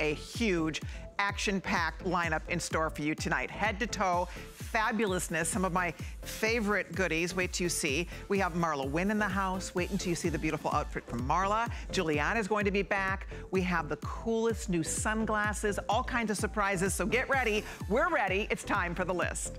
a huge action-packed lineup in store for you tonight. Head to toe, fabulousness, some of my favorite goodies. Wait till you see. We have Marla Wynne in the house. Wait until you see the beautiful outfit from Marla. Juliana is going to be back. We have the coolest new sunglasses, all kinds of surprises. So get ready. We're ready. It's time for the list.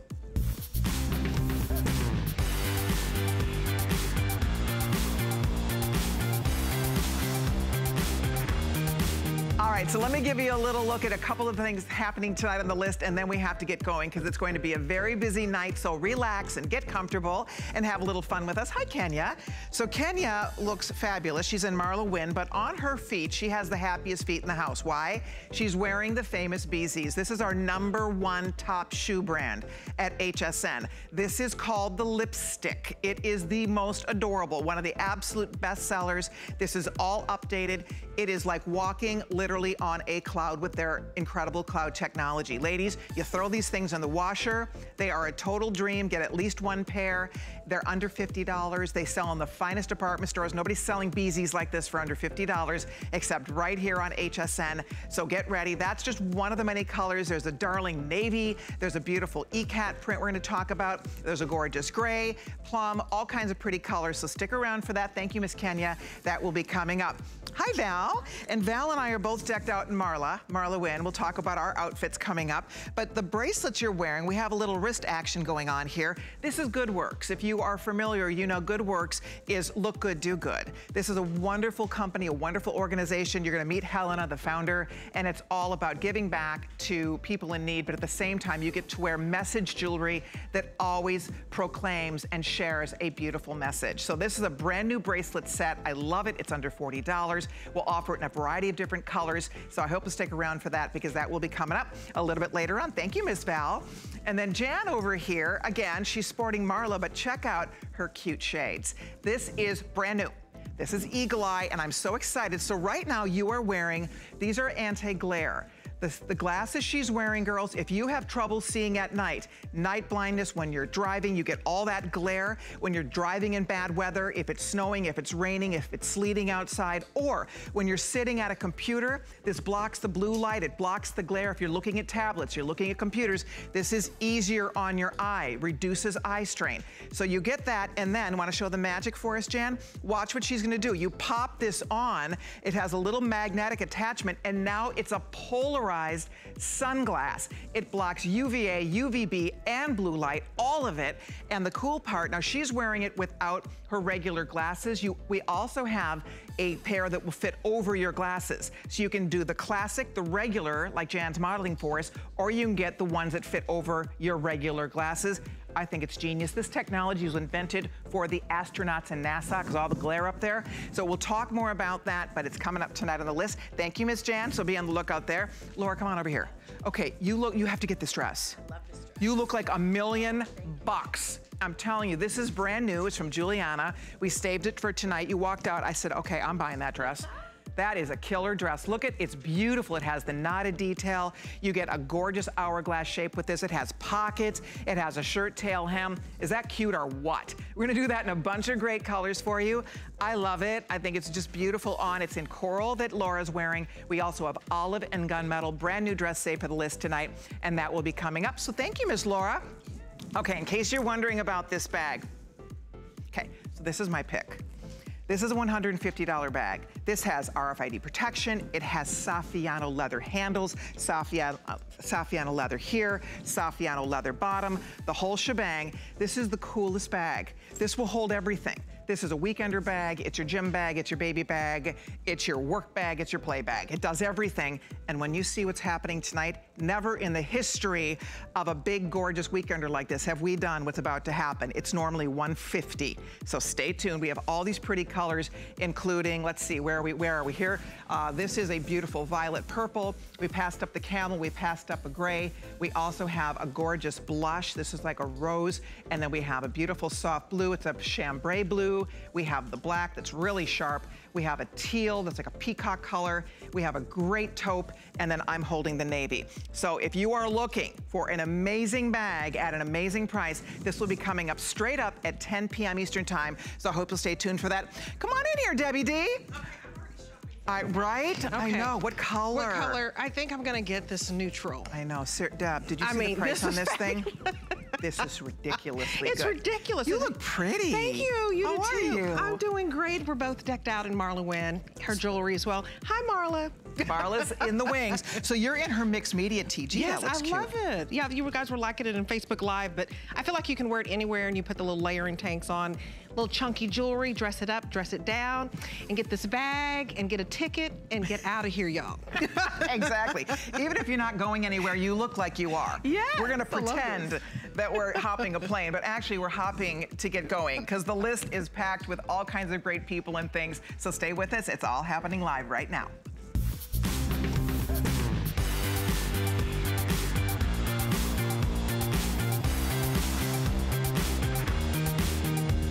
All right, so let me give you a little look at a couple of things happening tonight on the list, and then we have to get going because it's going to be a very busy night. So relax and get comfortable and have a little fun with us. Hi, Kenya. So Kenya looks fabulous. She's in Marla Wynne, but on her feet, she has the happiest feet in the house. Why? She's wearing the famous Bzees. This is our number one top shoe brand at HSN. This is called the lipstick. It is the most adorable, one of the absolute best sellers. This is all updated. It is like walking literally on a cloud with their incredible cloud technology. Ladies, you throw these things in the washer. They are a total dream. Get at least one pair. They're under $50. They sell in the finest department stores. Nobody's selling Bzees like this for under $50 except right here on HSN. So get ready. That's just one of the many colors. There's a darling navy. There's a beautiful ikat print we're going to talk about. There's a gorgeous gray, plum, all kinds of pretty colors. So stick around for that. Thank you, Miss Kenya. That will be coming up. Hi, Val. And Val and I are both decked out in Marla, Marla Wynne. We'll talk about our outfits coming up. But the bracelets you're wearing, we have a little wrist action going on here. This is Good Works. If you are familiar, you know Good Works is look good, do good. This is a wonderful company, a wonderful organization. You're gonna meet Helena, the founder, and it's all about giving back to people in need, but at the same time, you get to wear message jewelry that always proclaims and shares a beautiful message. So this is a brand new bracelet set. I love it. It's under $40. We'll offer it in a variety of different colors. So I hope to stick around for that because that will be coming up a little bit later on. Thank you, Miss Val. And then Jan over here, again, she's sporting Marla, but check out her cute shades. This is brand new. This is Eagle Eye, and I'm so excited. So right now you are wearing, these are anti-glare. The, the, glasses she's wearing, girls, if you have trouble seeing at night, night blindness when you're driving, you get all that glare when you're driving in bad weather, if it's snowing, if it's raining, if it's sleeting outside, or when you're sitting at a computer, this blocks the blue light, it blocks the glare. If you're looking at tablets, you're looking at computers, this is easier on your eye, reduces eye strain. So you get that, and then, wanna show the magic for us, Jan? Watch what she's gonna do. You pop this on, it has a little magnetic attachment, and now it's a polar polarized sunglass. It blocks UVA, UVB, and blue light, all of it. And the cool part, now she's wearing it without her regular glasses. You, we also have a pair that will fit over your glasses. So you can do the classic, the regular, like Jan's modeling for us, or you can get the ones that fit over your regular glasses. I think it's genius. This technology was invented for the astronauts in NASA because all the glare up there. So we'll talk more about that, but it's coming up tonight on the list. Thank you, Miss Jan. So be on the lookout there. Laura, come on over here. Okay, you look. You have to get this dress. I love this dress. You look like a million bucks. I'm telling you, this is brand new. It's from Juliana. We saved it for tonight. You walked out. I said, okay, I'm buying that dress. That is a killer dress. Look at, it, it's beautiful. It has the knotted detail. You get a gorgeous hourglass shape with this. It has pockets. It has a shirt tail hem. Is that cute or what? We're gonna do that in a bunch of great colors for you. I love it. I think it's just beautiful on. It's in coral that Laura's wearing. We also have olive and gunmetal, brand new dress saved for the list tonight, and that will be coming up. So thank you, Miss Laura. Okay, in case you're wondering about this bag. Okay, so this is my pick. This is a $150 bag. This has RFID protection. It has Saffiano leather handles, uh, Saffiano leather here, Saffiano leather bottom, the whole shebang. This is the coolest bag. This will hold everything. This is a weekender bag, it's your gym bag, it's your baby bag, it's your work bag, it's your play bag. It does everything. And when you see what's happening tonight, never in the history of a big, gorgeous weekender like this have we done what's about to happen. It's normally 150. So stay tuned. We have all these pretty colors, including, let's see, where are we, where are we here? Uh, this is a beautiful violet purple. We passed up the camel, we passed up a gray. We also have a gorgeous blush. This is like a rose. And then we have a beautiful soft blue. It's a chambray blue. We have the black that's really sharp. We have a teal that's like a peacock color. We have a great taupe, and then I'm holding the navy. So if you are looking for an amazing bag at an amazing price, this will be coming up straight up at 10 p.m. Eastern time. So I hope you'll stay tuned for that. Come on in here, Debbie D. I, right? Okay. I know. What color? What color? I think I'm gonna get this neutral. I know. Sir, Deb, did you I see mean, the price this on this thing? this is ridiculously it's good. ridiculous. You look pretty. Thank you. You How do too. You? I'm doing great. We're both decked out in Marla Wynne, her jewelry as well. Hi, Marla. Marla's in the wings. So you're in her mixed media TG. Yes, I cute. love it. Yeah, you guys were liking it in Facebook Live, but I feel like you can wear it anywhere and you put the little layering tanks on, little chunky jewelry, dress it up, dress it down, and get this bag and get a ticket and get out of here, y'all. exactly. Even if you're not going anywhere, you look like you are. Yeah. We're gonna pretend that we're hopping a plane, but actually we're hopping to get going because the list is packed with all kinds of great people and things. So stay with us. It's all happening live right now.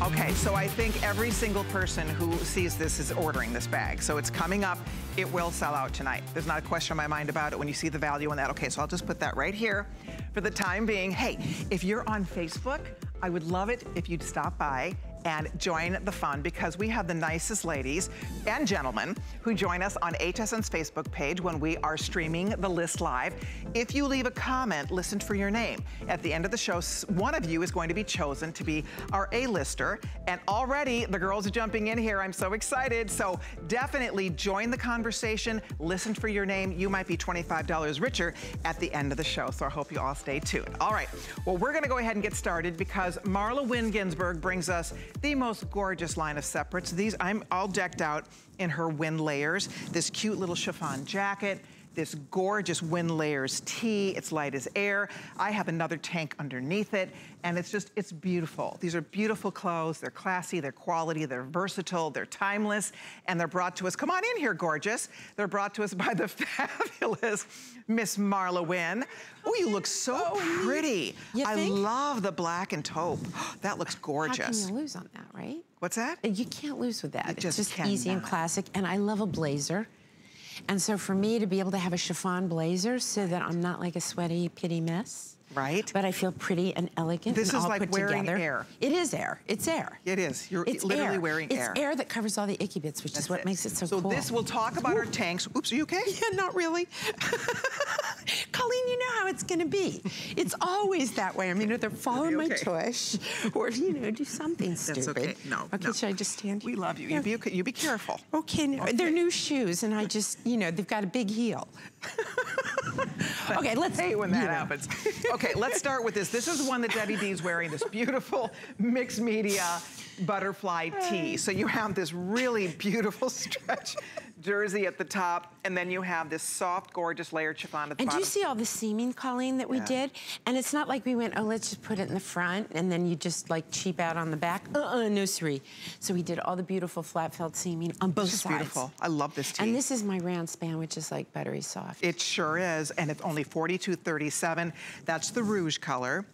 Okay, so I think every single person who sees this is ordering this bag. So it's coming up. It will sell out tonight. There's not a question in my mind about it when you see the value in that. Okay, so I'll just put that right here for the time being. Hey, if you're on Facebook, I would love it if you'd stop by and join the fun because we have the nicest ladies and gentlemen who join us on HSN's Facebook page when we are streaming the list live. If you leave a comment, listen for your name. At the end of the show, one of you is going to be chosen to be our A-lister. And already the girls are jumping in here. I'm so excited. So definitely join the conversation, listen for your name. You might be $25 richer at the end of the show. So I hope you all stay tuned. All right, well, we're gonna go ahead and get started because Marla Wynne Ginsburg brings us the most gorgeous line of separates. These, I'm all decked out in her Wynne layers. This cute little chiffon jacket, this gorgeous Wynne Layers tee. It's light as air. I have another tank underneath it, and it's just, it's beautiful. These are beautiful clothes. They're classy, they're quality, they're versatile, they're timeless, and they're brought to us, come on in here, gorgeous. They're brought to us by the fabulous Miss Marla Wynne. Oh, you look so oh, pretty. I love the black and taupe. that looks gorgeous. How can you lose on that, right? What's that? You can't lose with that. You it's just, just easy and classic, and I love a blazer. And so for me to be able to have a chiffon blazer so that I'm not like a sweaty, pitty mess, Right. But I feel pretty and elegant This and is like wearing together. air. It is air. It's air. It is. You're it's literally air. wearing it's air. It's air that covers all the icky bits, which That's is what it. makes it so, so cool. So this, we'll talk about Ooh. our tanks. Oops, are you okay? Yeah, not really. Colleen, you know how it's going to be. It's always that way. I mean, either follow okay? my tush or, you know, do something That's stupid. okay. No, Okay, no. should I just stand here? We love you. You be, you be careful. Okay, no, okay. they're new shoes, and I just, you know, they've got a big heel. okay, let's. hate when that know. happens. okay, let's start with this. This is the one that Debbie D is wearing, this beautiful mixed media butterfly tee. So you have this really beautiful stretch jersey at the top, and then you have this soft, gorgeous layered chiffon at the and bottom. do you see all the seaming, Colleen, that we yeah. did? And it's not like we went, oh, let's just put it in the front, and then you just like cheap out on the back. Uh-uh, no siree. So we did all the beautiful flat felt seaming on both sides. beautiful. I love this tee. And this is my round span, which is like buttery soft. It sure is, and it's only 42.37. That's the rouge color.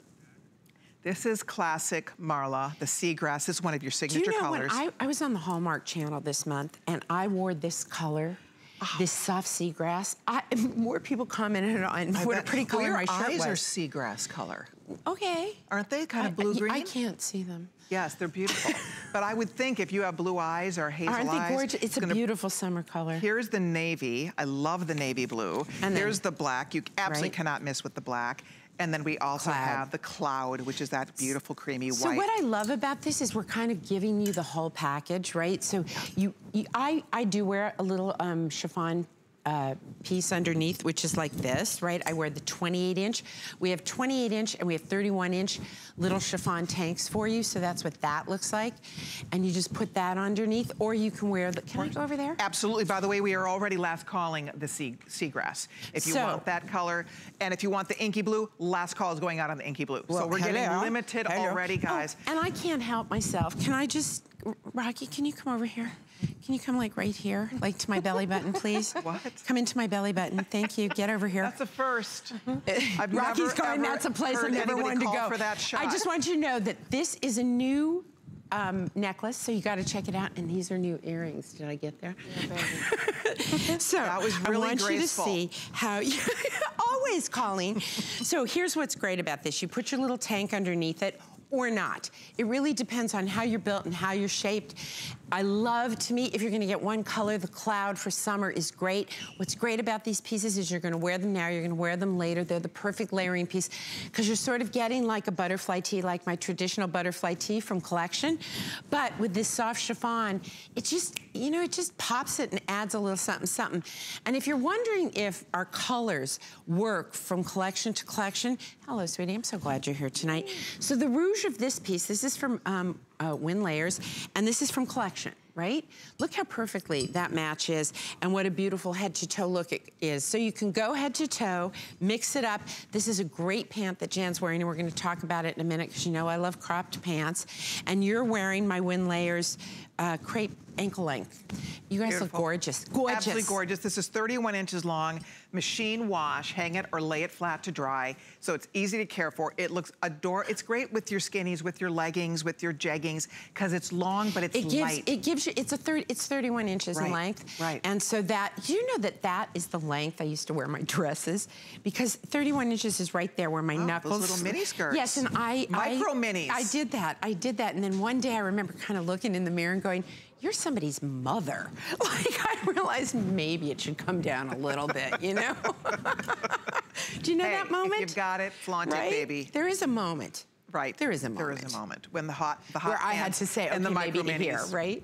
This is classic Marla, the seagrass. This is one of your signature Do you know colors. When I, I was on the Hallmark channel this month, and I wore this color Oh. this soft seagrass. I, more people commented on what a pretty color well, my shirt eyes are seagrass color. Okay. Aren't they kind of blue-green? I, I, can't see them. Yes, they're beautiful. but I would think if you have blue eyes or hazel Aren't they eyes, gorgeous? It's, it's a beautiful summer color. Here's the navy. I love the navy blue. And Here's then, the black. You absolutely right? cannot miss with the black. And then we also cloud. have the cloud, which is that beautiful creamy white. So what I love about this is we're kind of giving you the whole package, right? So you, you I, I do wear a little um, chiffon uh, piece underneath, which is like this, right? I wear the 28 inch. We have 28 inch and we have 31 inch little chiffon tanks for you. So that's what that looks like. And you just put that underneath or you can wear the, can I go over there? Absolutely. By the way, we are already last calling the sea, seagrass. If you so, want that color, and if you want the inky blue, last call is going out on the inky blue. Well, so we're hello. getting limited hello. already, guys. Oh, and I can't help myself. Can I just, Rocky, can you come over here? Can you come like right here, like to my belly button, please? What? Come into my belly button. Thank you. Get over here. That's a 1st I've Rocky's never, going. That's a place I never wanted to go. For that shot. I just want you to know that this is a new um, necklace, so you got to check it out. And these are new earrings. Did I get there? Yeah, so that was really I want graceful. you to see how you always calling. so here's what's great about this: you put your little tank underneath it or not. It really depends on how you're built and how you're shaped. I love, to me, if you're gonna get one color, the cloud for summer is great. What's great about these pieces is you're gonna wear them now, you're gonna wear them later. They're the perfect layering piece because you're sort of getting like a butterfly tee, like my traditional butterfly tee from Collection. But with this soft chiffon, it just, you know, it just pops it and adds a little something, something. And if you're wondering if our colors work from collection to collection, hello, sweetie, I'm so glad you're here tonight. So the rouge of this piece, this is from um, uh, Wynne Layers, and this is from Collection right? Look how perfectly that matches and what a beautiful head to toe look it is. So you can go head to toe, mix it up. This is a great pant that Jan's wearing and we're gonna talk about it in a minute because you know I love cropped pants. And you're wearing my Wynne Layers uh, crepe ankle length. You guys Beautiful. look gorgeous, gorgeous. Absolutely gorgeous. This is 31 inches long, machine wash, hang it or lay it flat to dry. So it's easy to care for. It looks adorable. It's great with your skinnies, with your leggings, with your jeggings, because it's long, but it's it gives, light. It gives it's a third, it's 31 inches right. in length. Right. And so that, you know that that is the length I used to wear my dresses? Because 31 inches is right there where my oh, knuckles. Those little mini skirts. Yes, and I- Micro I, minis. I did that, I did that. And then one day I remember kind of looking in the mirror and going, you're somebody's mother. Like, I realized maybe it should come down a little bit, you know? Do you know hey, that moment? you've got it, flaunt right? it, baby. There is a moment. Right. There is a moment. There is a moment when the hot, the hot Where I had to say, okay, and the maybe here, right?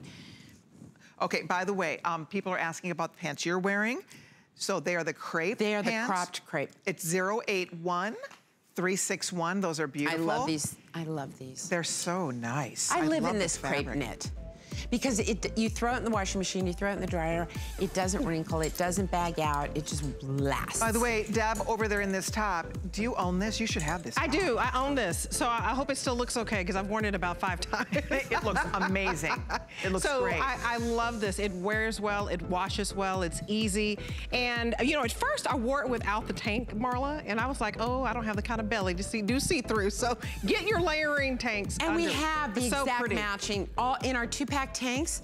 Okay, by the way, um, people are asking about the pants you're wearing. So they are the crepe They are pants. the cropped crepe. It's 081 361. Those are beautiful. I love these. I love these. They're so nice. I, I live in this fabric. crepe knit. Because it, you throw it in the washing machine, you throw it in the dryer, it doesn't wrinkle, it doesn't bag out, it just lasts. By the way, Deb, over there in this top, do you own this? You should have this. I do, I own this. So I, I hope it still looks okay because I've worn it about five times. it looks amazing. It looks so great. I, I love this. It wears well, it washes well, it's easy. And you know, at first I wore it without the tank, Marla, and I was like, oh, I don't have the kind of belly to see do see through. So get your layering tanks. And under. we have the it's exact so matching all in our two pack tanks.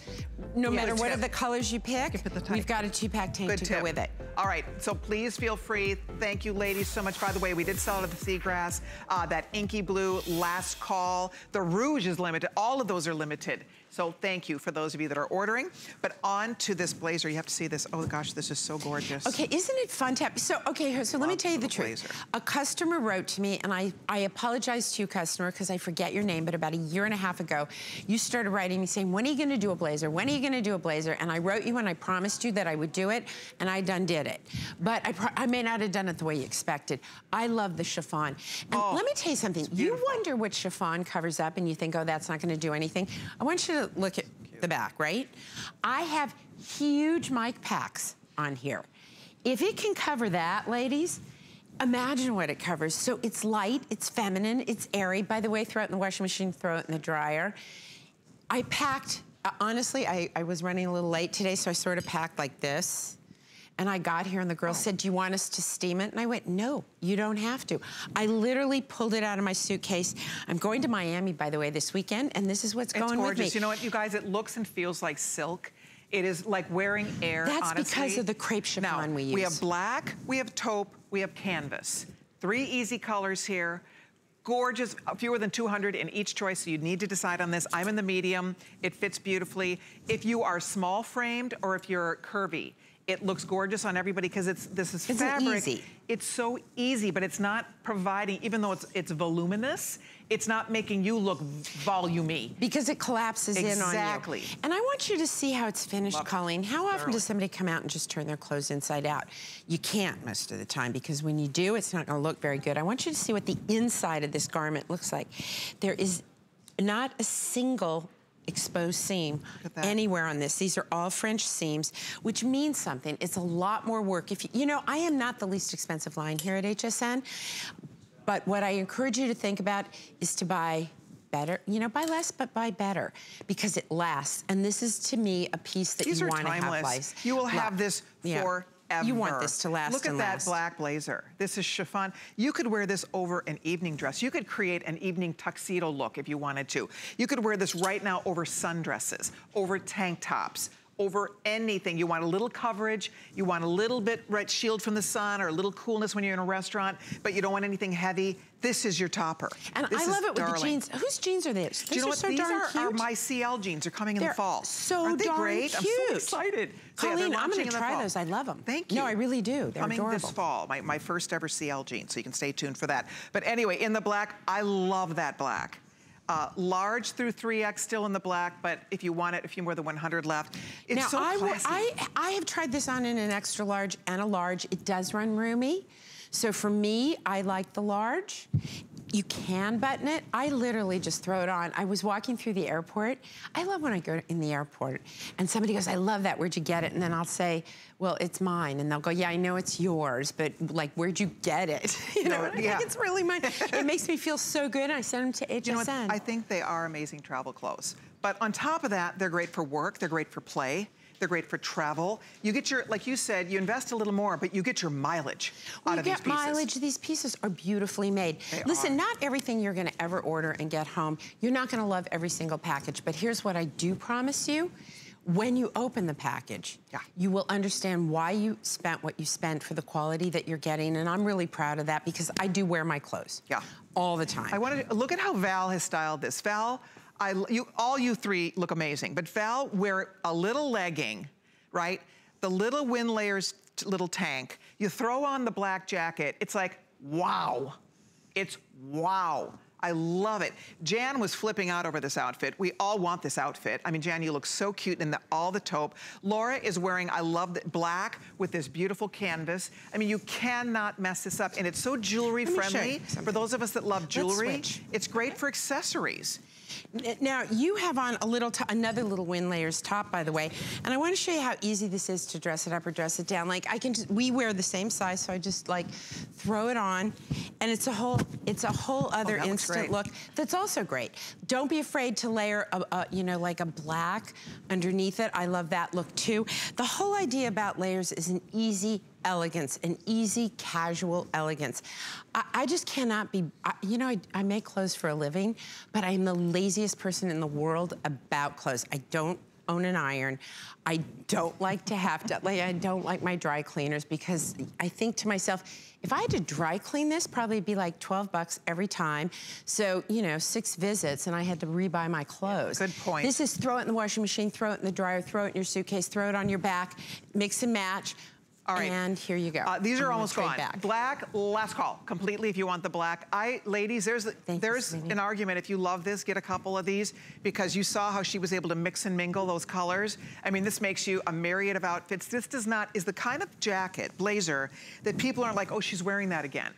No Yeah, matter what of the colors you pick, we've got a two pack tank Good to tip. go with it. All right, so please feel free. Thank you, ladies, so much. By the way, we did sell it at the Seagrass. Uh, that inky blue, last call. The rouge is limited. All of those are limited. So thank you for those of you that are ordering. But on to this blazer. You have to see this. Oh, gosh, this is so gorgeous. Okay, isn't it fun to have, so, okay, so let me tell you the truth. blazer. A customer wrote to me, and I, I apologize to you, customer, because I forget your name, but about a year and a half ago, you started writing me saying, when are you gonna do a blazer? When are you gonna do a blazer? And I wrote you and I promised you that I would do it, and I done did it. But I, I may not have done it the way you expected. I love the chiffon. And Oh, let me tell you something. You wonder what chiffon covers up, and you think, oh, that's not gonna do anything. I want you to look at the back, right? I have huge mic packs on here. If it can cover that, ladies, imagine what it covers. So it's light, it's feminine, it's airy. By the way, throw it in the washing machine, throw it in the dryer. I packed, uh, honestly, I, I was running a little late today, so I sort of packed like this. And I got here and the girl Oh. said, do you want us to steam it? And I went, no, you don't have to. I literally pulled it out of my suitcase. I'm going to Miami, by the way, this weekend, and this is what's It's going with me. You know what, you guys? It looks and feels like silk. It is like wearing air, That's honestly. because of the crepe chiffon now, we use. we have black, we have taupe, we have canvas. Three easy colors here. Gorgeous, fewer than 200 in each choice, so you need to decide on this. I'm in the medium, it fits beautifully. If you are small framed or if you're curvy, it looks gorgeous on everybody because it's this is It's fabric. easy. It's so easy, but it's not providing, even though it's it's voluminous, it's not making you look volumey. Because it collapses in on you. Exactly. And I want you to see how it's finished, Love. Colleen. How often does somebody come out and just turn their clothes inside out? You can't most of the time because when you do, it's not gonna look very good. I want you to see what the inside of this garment looks like. There is not a single exposed seam anywhere on this. These are all French seams, which means something. It's a lot more work. If you, you know, I am not the least expensive line here at HSN, but what I encourage you to think about is to buy better, you know, buy less, but buy better because it lasts. And this is to me a piece that These you want to have life. You will have this Yeah. Forever. You want this to last Look at that last. black blazer. This is chiffon. You could wear this over an evening dress. You could create an evening tuxedo look if you wanted to. You could wear this right now over sundresses, over tank tops, over anything. You want a little coverage, you want a little bit right shield from the sun or a little coolness when you're in a restaurant, but you don't want anything heavy. This is your topper. And this I love it with darling. the jeans. Whose jeans are these? Do you know are what? so These darn are, cute. are my CL jeans. They're coming in They're the fall. so Aren't they darn great? I'm so excited. So yeah, Colleen, I'm gonna try those. I love them. Thank you. No, I really do. They're coming adorable. this fall. My, my first ever CL jeans, so you can stay tuned for that. But anyway, in the black, I love that black. Uh, large through 3X still in the black, but if you want it, a few more than 100 left. It's now, so I, will- I, I have tried this on in an extra large and a large. It does run roomy. So for me, I like the large. You can button it. I literally just throw it on. I was walking through the airport. I love when I go in the airport and somebody goes, I love that, where'd you get it? And then I'll say, well, it's mine. And they'll go, yeah, I know it's yours, but like, where'd you get it? You know, I yeah. think it's really mine. it makes me feel so good. I send them to HSN. You know what? I think they are amazing travel clothes. But on top of that, they're great for work. They're great for play. They're great for travel. You get your, like you said, you invest a little more, but you get your mileage Well, out you of these get mileage. These pieces are beautifully made. They Listen, are. not everything you're going to ever order and get home. You're not going to love every single package, but here's what I do promise you. When you open the package, Yeah. you will understand why you spent what you spent for the quality that you're getting, and I'm really proud of that because I do wear my clothes. Yeah. All the time. I wanted to look at how Val has styled this. Val, I, you, all you three look amazing, but Val wear a little legging, right? The little Wynne layers little tank. You throw on the black jacket. It's like, wow. It's wow. I love it. Jan was flipping out over this outfit. We all want this outfit. I mean, Jan, you look so cute in the, all the taupe. Laura is wearing, I love the black with this beautiful canvas. I mean, you cannot mess this up. And it's so jewelry Let me show you friendly. For those of us that love jewelry, it's great for accessories. Now, you have on a little, another little Wynne layers top, by the way, and I want to show you how easy this is to dress it up or dress it down. Like, I can just, we wear the same size, so I just like throw it on, and it's a whole, it's a whole oh, other that looks instant look. That's also great. Don't be afraid to layer, a, a, you know, like a black underneath it. I love that look too. The whole idea about layers is an easy elegance, an easy, casual elegance. I, I just cannot be, I, you know, I, I make clothes for a living, but I am the laziest person in the world about clothes. I don't own an iron. I don't like to have to, like, I don't like my dry cleaners because I think to myself, if I had to dry clean this, probably be like 12 bucks every time. So, you know, six visits and I had to rebuy my clothes. good point. This is throw it in the washing machine, throw it in the dryer, throw it in your suitcase, throw it on your back, mix and match. All right. And here you go. Uh, these are almost gone. Back. Black, last call, completely if you want the black. I, ladies, there's, you, there's sweetie. an argument. If you love this, get a couple of these because you saw how she was able to mix and mingle those colors. I mean, this makes you a myriad of outfits. This does not, is the kind of jacket, blazer, that people aren't like, oh, she's wearing that again.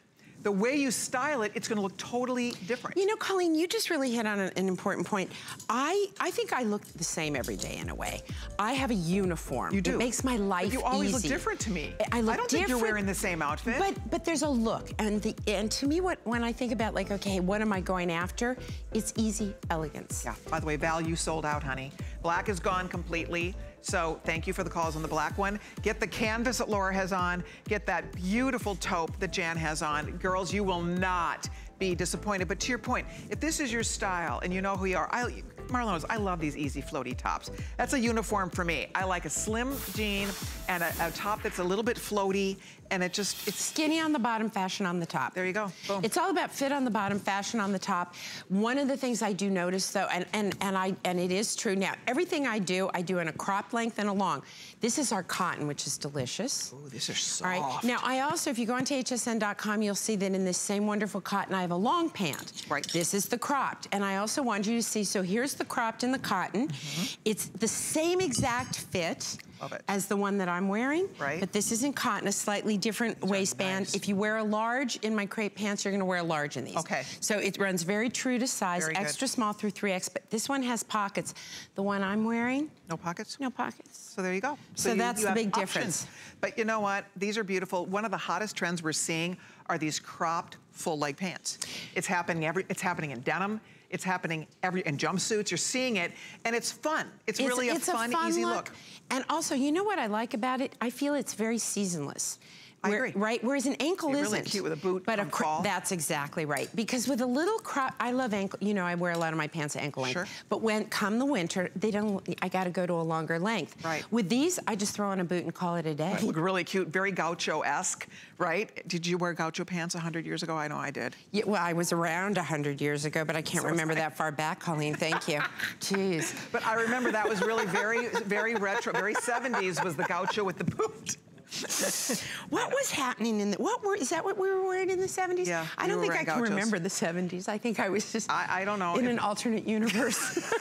The way you style it, it's gonna look totally different. You know, Colleen, you just really hit on an, an important point. I, I think I look the same every day in a way. I have a uniform. You do. It makes my life But you always look different to me. I look I don't think you're wearing the same outfit. But but there's a look, and the and to me, what when I think about like, okay, what am I going after? It's easy elegance. Yeah, by the way, value sold out, honey. Black is gone completely. So thank you for the calls on the black one. Get the canvas that Laura has on. Get that beautiful taupe that Jan has on. Girls, you will not be disappointed. But to your point, if this is your style and you know who you are, I, I love these easy floaty tops. That's a uniform for me. I like a slim jean and a, a top that's a little bit floaty and it just, it's, Skinny on the bottom, fashion on the top. there you go, boom. It's all about fit on the bottom, fashion on the top. One of the things I do notice though, and, and, and I and it is true now, everything I do, I do in a crop length and a long. This is our cotton, which is delicious. Ooh, these are soft. right. Now, I also, if you go onto hsn.com, you'll see that in this same wonderful cotton, I have a long pant. Right. This is the cropped. And I also want you to see, so here's the cropped in the cotton. Mm-hmm. It's the same exact fit It. as the one that I'm wearing. Right. But this is in cotton, a slightly different waistband. nice. If you wear a large in my crepe pants, you're gonna wear a large in these. Okay. So it runs very true to size, Very good. extra small through 3X, but this one has pockets. The one I'm wearing, No pockets? no pockets. So there you go. So you- that's you the big options. difference. But you know what? These are beautiful. One of the hottest trends we're seeing are these cropped full leg pants. It's happening every. It's happening in denim. It's happening every in jumpsuits. You're seeing it, and it's fun. It's, really a it's fun, easy look. And also, you know what I like about it? I feel it's very seasonless. I Where- agree. Right, whereas an ankle Be isn't. really cute with a boot But course, fall. that's exactly right. Because with a little crop, I love ankle. You know, I wear a lot of my pants at ankle length. Sure. But when come the winter, they don't. I got to go to a longer length. Right. With these, I just throw on a boot and call it a day. Look really cute, very gaucho-esque, right? Did you wear gaucho pants 100 years ago? I know I did. Yeah, well, I was around 100 years ago, but I can't So remember I. that far back, Colleen. Thank you. Jeez. But I remember that was really very, very retro, very 70s was the gaucho with the boot. What was happening in the, what were, is that what we were wearing in the 70s? Yeah, I don't think I can gauchos. remember the 70s. I think I was just I- I don't know in an alternate universe.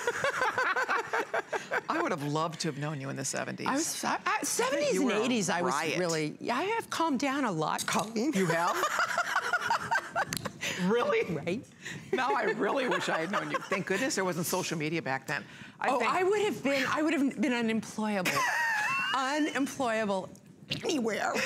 I would have loved to have known you in the 70s. I was, I, I, 70s You and were a 80s, I was really, yeah, I have calmed down a lot, Colleen. You have? really? Right? Now I really wish I had known you. Thank goodness there wasn't social media back then. I oh, think, I would have been, I would have been unemployable. unemployable anywhere.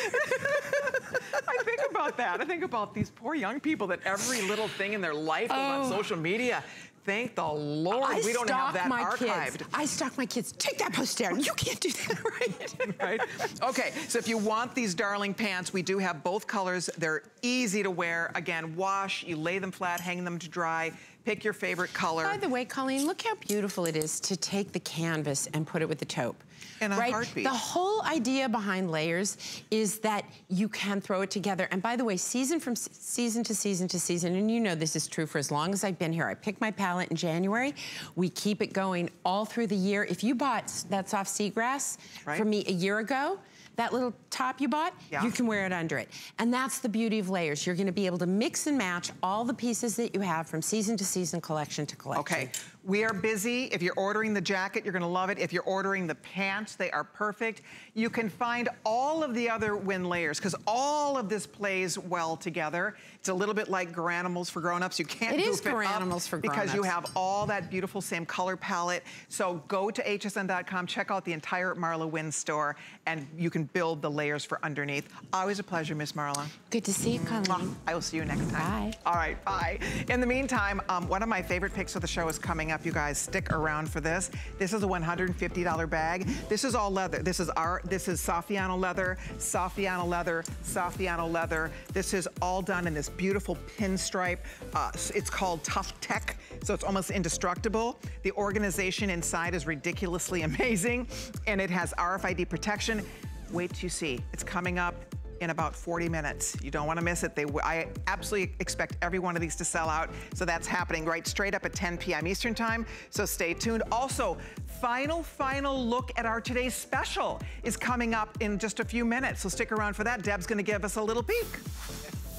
I think about that. I think about these poor young people that every little thing in their life is on Oh. social media. Thank the Lord I we don't have that my archived. kids. I stalk my kids. Take that post down. You can't do that, right? right? Okay, so if you want these darling pants, we do have both colors. They're easy to wear. Again, wash, you lay them flat, hang them to dry, pick your favorite color. By the way, Colleen, look how beautiful it is to take the canvas and put it with the taupe. In a right? heartbeat. The whole idea behind layers is that you can throw it together. And by the way, season from season to season to season, and you know this is true for as long as I've been here. I pick my palette in January. We keep it going all through the year. If you bought that soft seagrass Right. from me a year ago, that little top you bought, Yeah. you can wear it under it. And that's the beauty of layers. You're gonna be able to mix and match all the pieces that you have from season to season, collection to collection. Okay, we are busy. If you're ordering the jacket, you're gonna love it. If you're ordering the pants, they are perfect. You can find all of the other Wynne layers because all of this plays well together. It's a little bit like Garanimals for grown-ups. You can't It is goof it up Garanimals for Because you have all that beautiful same color palette. So go to hsn.com, check out the entire Marla Wynne store, and you can build the layers for underneath. Always a pleasure, Miss Marla. Good to see you, Colleen. I will see you next time. Bye. All right, bye. In the meantime, um, one of my favorite picks of the show is coming up. You guys stick around for this. This is a $150 bag. This is all leather. This is our, this is Saffiano leather, Saffiano leather, Saffiano leather. This is all done in this beautiful pinstripe. Uh, it's called Tough Tech, so it's almost indestructible. The organization inside is ridiculously amazing, and it has RFID protection. Wait till you see. It's coming up in about 40 minutes. You don't want to miss it. They, w- I absolutely expect every one of these to sell out. So that's happening right straight up at 10 p.m. Eastern time. So stay tuned. Also, final, final look at our today's special is coming up in just a few minutes. So stick around for that. Deb's going to give us a little peek.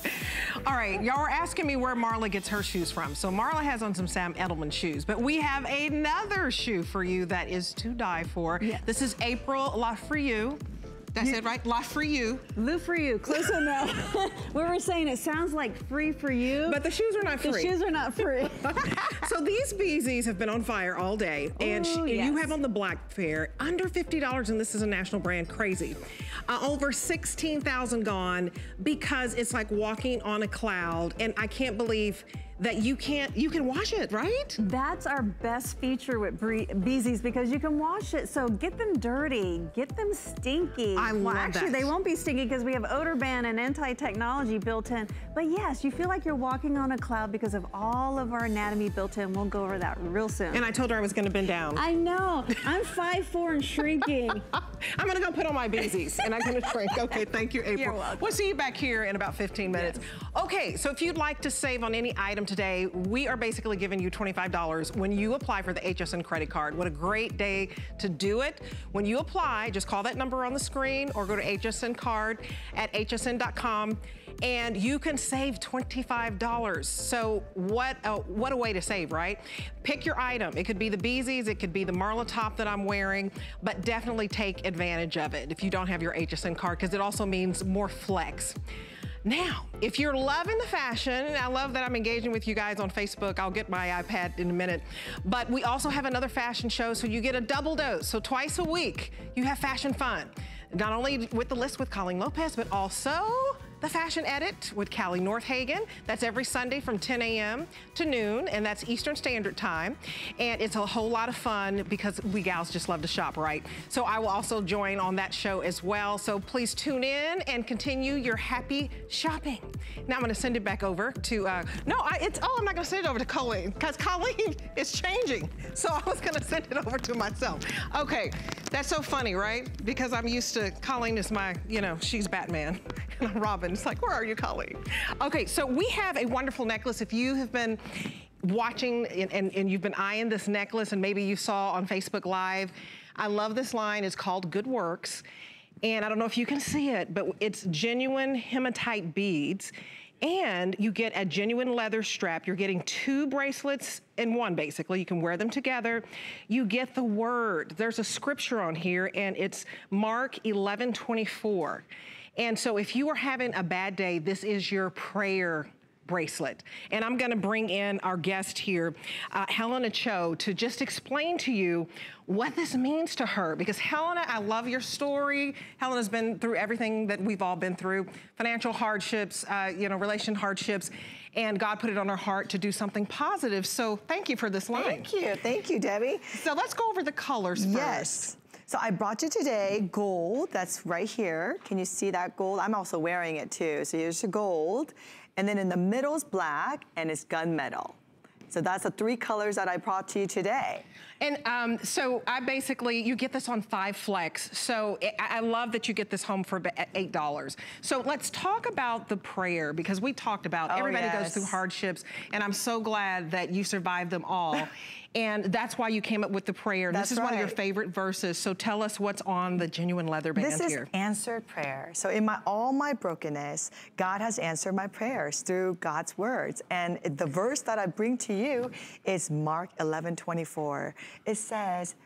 All right, y'all are asking me where Marla gets her shoes from. So Marla has on some Sam Edelman shoes, but we have another shoe for you that is to die for. This is April La Frieux. That's it, right? Life for you. Lou for you, close enough. we were saying it sounds like free for you. But the shoes are not free. the shoes are not free. so these Bzees have been on fire all day, and Ooh, she- you yes. have on the Black Fair under $50, and this is a national brand, crazy. Uh, over 16,000 gone because it's like walking on a cloud, and I can't believe that you can't, you can wash it, right? That's our best feature with Bzees because you can wash it. So get them dirty, get them stinky. I well, love actually, that. they won't be stinky because we have odor ban and anti-technology built in. But yes, you feel like you're walking on a cloud because of all of our anatomy built in. We'll go over that real soon. And I told her I was gonna bend down. I know. I'm 5'4 and shrinking. I'm gonna go put on my Bzees and I'm gonna shrink. Okay, thank you, April. You're welcome. We'll see you back here in about 15 minutes. Okay, so if you'd like to save on any item today, we are basically giving you $25 when you apply for the HSN credit card. What a great day to do it. When you apply, just call that number on the screen or go to HSN card at hsn.com and you can save $25. So what a, what a way to save, right? Pick your item. It could be the Bzees, it could be the Marla top that I'm wearing, but definitely take advantage of it if you don't have your HSN card because it also means more flex. Now, if you're loving the fashion, I love that I'm engaging with you guys on Facebook, I'll get my iPad in a minute, but we also have another fashion show, so you get a double dose. So twice a week, you have fashion fun. Not only with the list with Colleen Lopez, but also The Fashion Edit with Callie Northagen. That's every Sunday from 10 a.m. to noon, and that's Eastern Standard Time. And it's a whole lot of fun because we gals just love to shop, right? So I will also join on that show as well. So please tune in and continue your happy shopping. Now I'm gonna send it back over to, uh, no, I, it's, oh, I'm not gonna send it over to Colleen because Colleen is changing. So I was gonna send it over to myself. Okay, that's so funny, right? Because I'm used to, Colleen is my, you know, she's Batman and I'm Robin. It's like, where are you, Colleen? Okay, so we have a wonderful necklace. If you have been watching and, and, and you've been eyeing this necklace and maybe you saw on Facebook Live, I love this line. It's called Good Works. And I don't know if you can see it, but it's genuine hematite beads and you get a genuine leather strap. You're getting two bracelets in one, basically. You can wear them together. You get the word. There's a scripture on here, and it's Mark 11, 24. And so if you are having a bad day, this is your prayer bracelet. And I'm gonna bring in our guest here, uh, Helena Cho, to just explain to you what this means to her. Because Helena, I love your story. Helena's been through everything that we've all been through, financial hardships, uh, you know, relation hardships, and God put it on her heart to do something positive. So thank you for this line. Thank you, thank you, Debbie. So let's go over the colors first. Yes. So I brought you today gold, that's right here. Can you see that gold? I'm also wearing it too. So here's your gold. And then in the middle is black and it's gunmetal. So that's the three colors that I brought to you today. And um, so I basically, you get this on five flex. So I, I love that you get this home for $8. So let's talk about the prayer because we talked about oh, everybody yes. goes through hardships and I'm so glad that you survived them all. And that's why you came up with the prayer. That's this is right. one of your favorite verses. So tell us what's on the genuine leather band this here. This is answered prayer. So in my all my brokenness, God has answered my prayers through God's words. And the verse that I bring to you is Mark 11, 24. It says,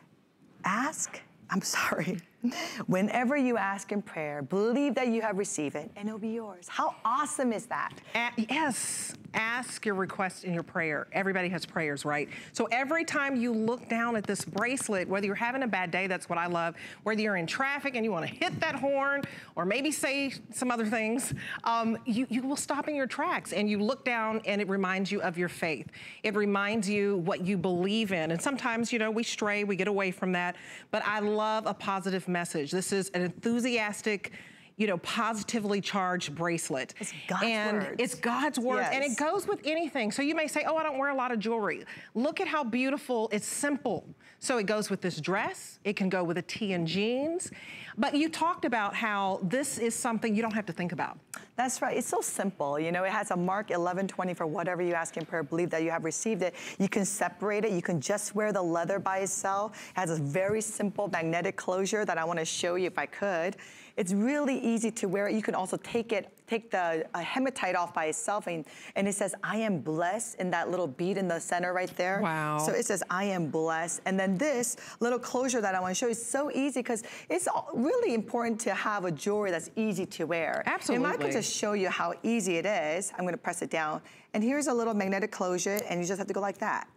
ask, I'm sorry. Whenever you ask in prayer, believe that you have received it and it'll be yours. How awesome is that? Yes, ask your request in your prayer. Everybody has prayers, right? So every time you look down at this bracelet, whether you're having a bad day, that's what I love, whether you're in traffic and you want to hit that horn or maybe say some other things, um, you, you will stop in your tracks and you look down and it reminds you of your faith. It reminds you what you believe in. And sometimes, you know, we stray, we get away from that, but I love a positive message. This is an enthusiastic, you know, positively charged bracelet. It's God's and words. it's God's words. Yes. And it goes with anything. So you may say, oh, I don't wear a lot of jewelry. Look at how beautiful, it's simple. So it goes with this dress. It can go with a tee and jeans. But you talked about how this is something you don't have to think about. That's right. It's so simple. You know, it has a Mark 1120 for whatever you ask in prayer, believe that you have received it. You can separate it. You can just wear the leather by itself. It has a very simple magnetic closure that I want to show you if I could. It's really easy to wear. You can also take it, take the uh, hematite off by itself, and, and it says, I am blessed in that little bead in the center right there. Wow. So it says, I am blessed. And then this little closure that I want to show you is so easy because it's really important to have a jewelry that's easy to wear. Absolutely. And I can just show you how easy it is. I'm going to press it down. And here's a little magnetic closure, and you just have to go like that.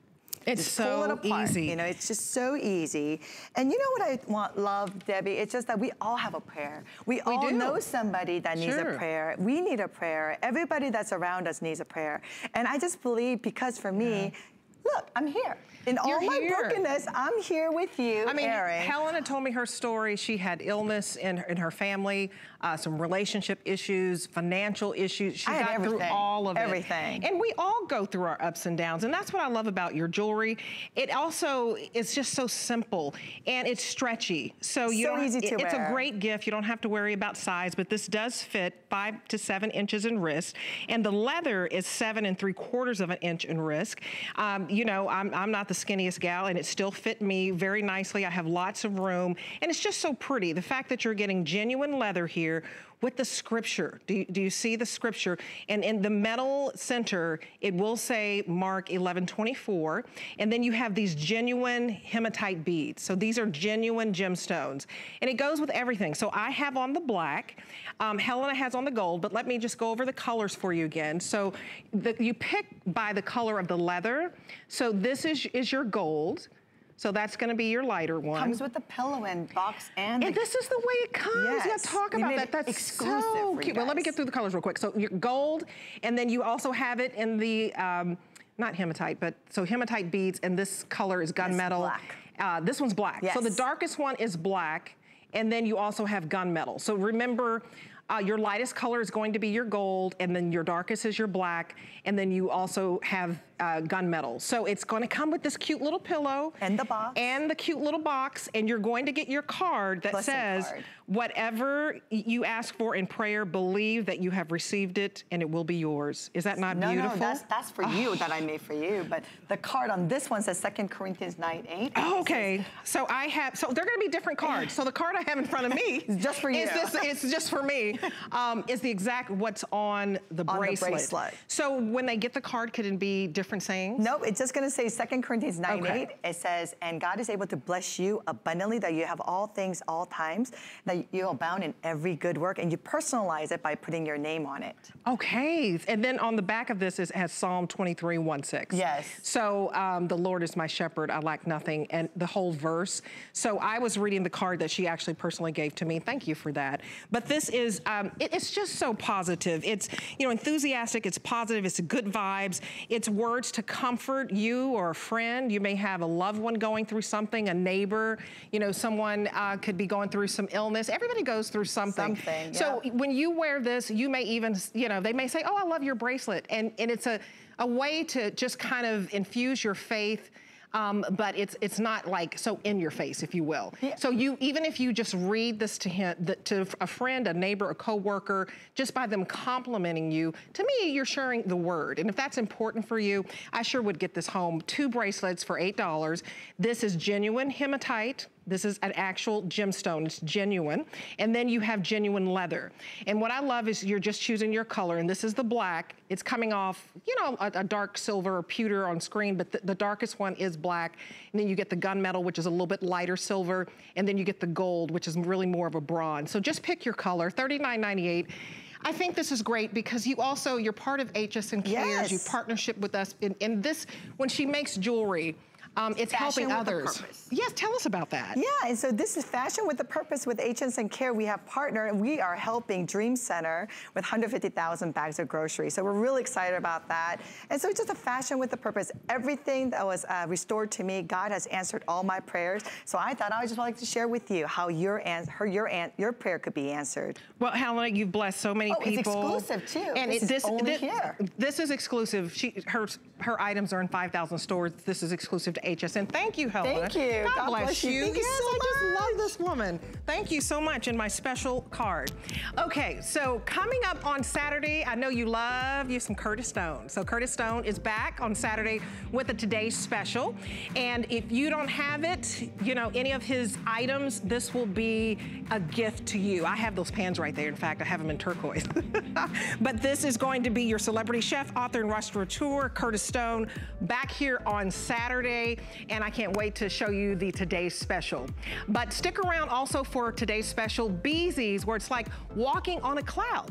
It's Just pull it so apart, easy. You know, it's just so easy. And you know what I want, love, Debbie? It's just that we all have a prayer. We, all do. know somebody that needs a prayer. We need a prayer. Everybody that's around us needs a prayer. And I just believe because for me, look, I'm here. In You're all my here. brokenness, I'm here with you, I mean, Erin. Helena told me her story. She had illness in, in her family, uh, some relationship issues, financial issues. She I got through all of it. Everything. And we all go through our ups and downs. And that's what I love about your jewelry. It also is just so simple and it's stretchy. So you So easy to it- It's a great gift. You don't have to worry about size, but this does fit five to seven inches in wrist. And the leather is seven and three quarters of an inch in wrist. Um, you know, I'm, I'm not the skinniest gal and it still fit me very nicely. I have lots of room and it's just so pretty. The fact that you're getting genuine leather here with the scripture. Do you, do you see the scripture? And in the metal center, it will say Mark 11:24, and then you have these genuine hematite beads. So these are genuine gemstones, and it goes with everything. So I have on the black, um, Helena has on the gold, but let me just go over the colors for you again. So the, you pick by the color of the leather. So this is, is your gold. So that's gonna be your lighter one. Comes with the pillow and box and. And this is the way it comes. Yes. Yeah, talk about that. That's exclusive so cute. Well, let me get through the colors real quick. So your gold, and then you also have it in the, um, not hematite, but so hematite beads, and this color is gunmetal. black. Uh, this one's black. Yes. So the darkest one is black, and then you also have gunmetal. So remember, uh, your lightest color is going to be your gold, and then your darkest is your black, and then you also have uh, gunmetal. So it's going to come with this cute little pillow. And the box. And the cute little box, and you're going to get your card that Blessing says, card. whatever you ask for in prayer, believe that you have received it, and it will be yours. Is that not no, beautiful? no, that's that's for you that I made for you. But the card on this one says 2 Corinthians 9, 8. Oh, okay. So I have, so they're gonna be different cards. So the card I have in front of me. Just for you. Is this, it's just for me. Um, is the exact what's on the On the bracelet. bracelet. So when they get the card, could it be different sayings? Nope, it's just gonna say 2 Corinthians 9, Okay. 8. It says, and God is able to bless you abundantly, that you have all things, all times, that you abound in every good work, and you personalize it by putting your name on it. Okay. And then on the back of this is has Psalm 23, 1, 6. Yes. So um, the Lord is my shepherd, I lack nothing, and the whole verse. So I was reading the card that she actually personally gave to me. Thank you for that. But this is, um, it- it's just so positive. It's, you know, enthusiastic, it's positive, it's good vibes. It's words to comfort you or a friend. You may have a loved one going through something, a neighbor, you know, someone uh, could be going through some illness. Everybody goes through something. Something, So yeah. when you wear this, you may even, you know, they may say, oh, I love your bracelet. And, and it's a, a way to just kind of infuse your faith. Um, but it's it's not like so in your face, if you will. So you even if you just read this to him, the, to a friend, a neighbor, a coworker, just by them complimenting you, to me, you're sharing the word. And if that's important for you, I sure would get this home. Two bracelets for eight dollars. This is genuine hematite. This is an actual gemstone, it's genuine. And then you have genuine leather. And what I love is you're just choosing your color, and this is the black. It's coming off, you know, a, a dark silver or pewter on screen, but the, the darkest one is black. And then you get the gunmetal, which is a little bit lighter silver, and then you get the gold, which is really more of a bronze. So just pick your color, $39.98. I think this is great because you also, you're part of HSN Cares, you Yes. partnership with us. in in this, when she makes jewelry, um, it's Fashion helping others. Yes, tell us about that. Yeah, and so this is Fashion with a Purpose with HSN Care. We have partnered and we are helping Dream Center with 150,000 bags of groceries. So we're really excited about that. And so it's just a fashion with a purpose. Everything that was uh, restored to me, God has answered all my prayers. So I thought I would just like to share with you how your her your an- your prayer could be answered. Well, Helena, you've blessed so many Oh, it's people. exclusive, too. And This it- is only this, here. This is exclusive. She, her, her items are in 5,000 stores. This is exclusive to HSN. Thank you, Helena. Thank you. God, God bless, bless you. you. Thank you yes, so I just love this woman. Thank you so much. And my special card. Okay, so coming up on Saturday, I know you love you some Curtis Stone. So Curtis Stone is back on Saturday with a Today's Special. And if you don't have it, you know, any of his items, this will be a gift to you. I have those pans right there. In fact, I have them in turquoise. but this is going to be your celebrity chef, author, and restaurateur, Curtis Stone, back here on Saturday. And I can't wait to show you the Today's Special. But stick around also for today's special, Bzees, where it's like walking on a cloud.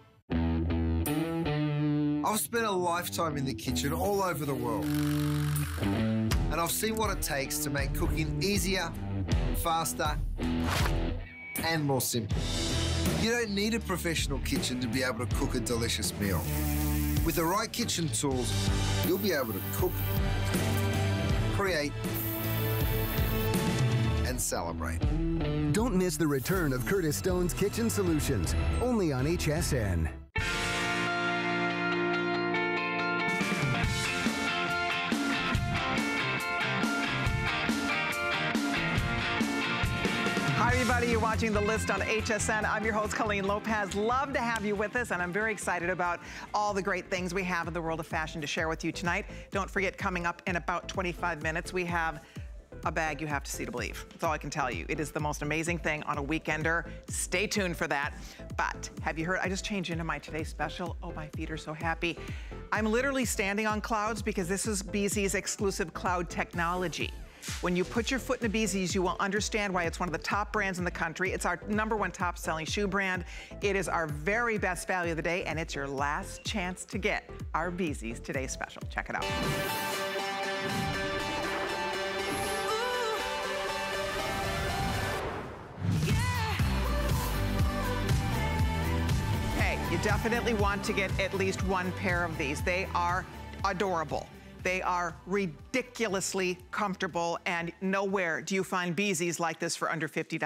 I've spent a lifetime in the kitchen all over the world. And I've seen what it takes to make cooking easier, faster, and more simple. You don't need a professional kitchen to be able to cook a delicious meal. With the right kitchen tools, you'll be able to cook, create, and celebrate. Don't miss the return of Curtis Stone's Kitchen Solutions, only on HSN. Everybody. You're watching The List on HSN. I'm your host, Colleen Lopez. Love to have you with us, and I'm very excited about all the great things we have in the world of fashion to share with you tonight. Don't forget, coming up in about 25 minutes, we have a bag you have to see to believe. That's all I can tell you. It is the most amazing thing on a weekender. Stay tuned for that. But have you heard, I just changed into my Today Special. Oh, my feet are so happy. I'm literally standing on clouds because this is Bzees exclusive cloud technology. When you put your foot in a Bzees, you will understand why it's one of the top brands in the country. It's our number one top selling shoe brand. It is our very best value of the day, and it's your last chance to get our Bzees Today Special. Check it out. You definitely want to get at least one pair of these. They are adorable. They are ridiculously comfortable and nowhere do you find Bzees like this for under $50.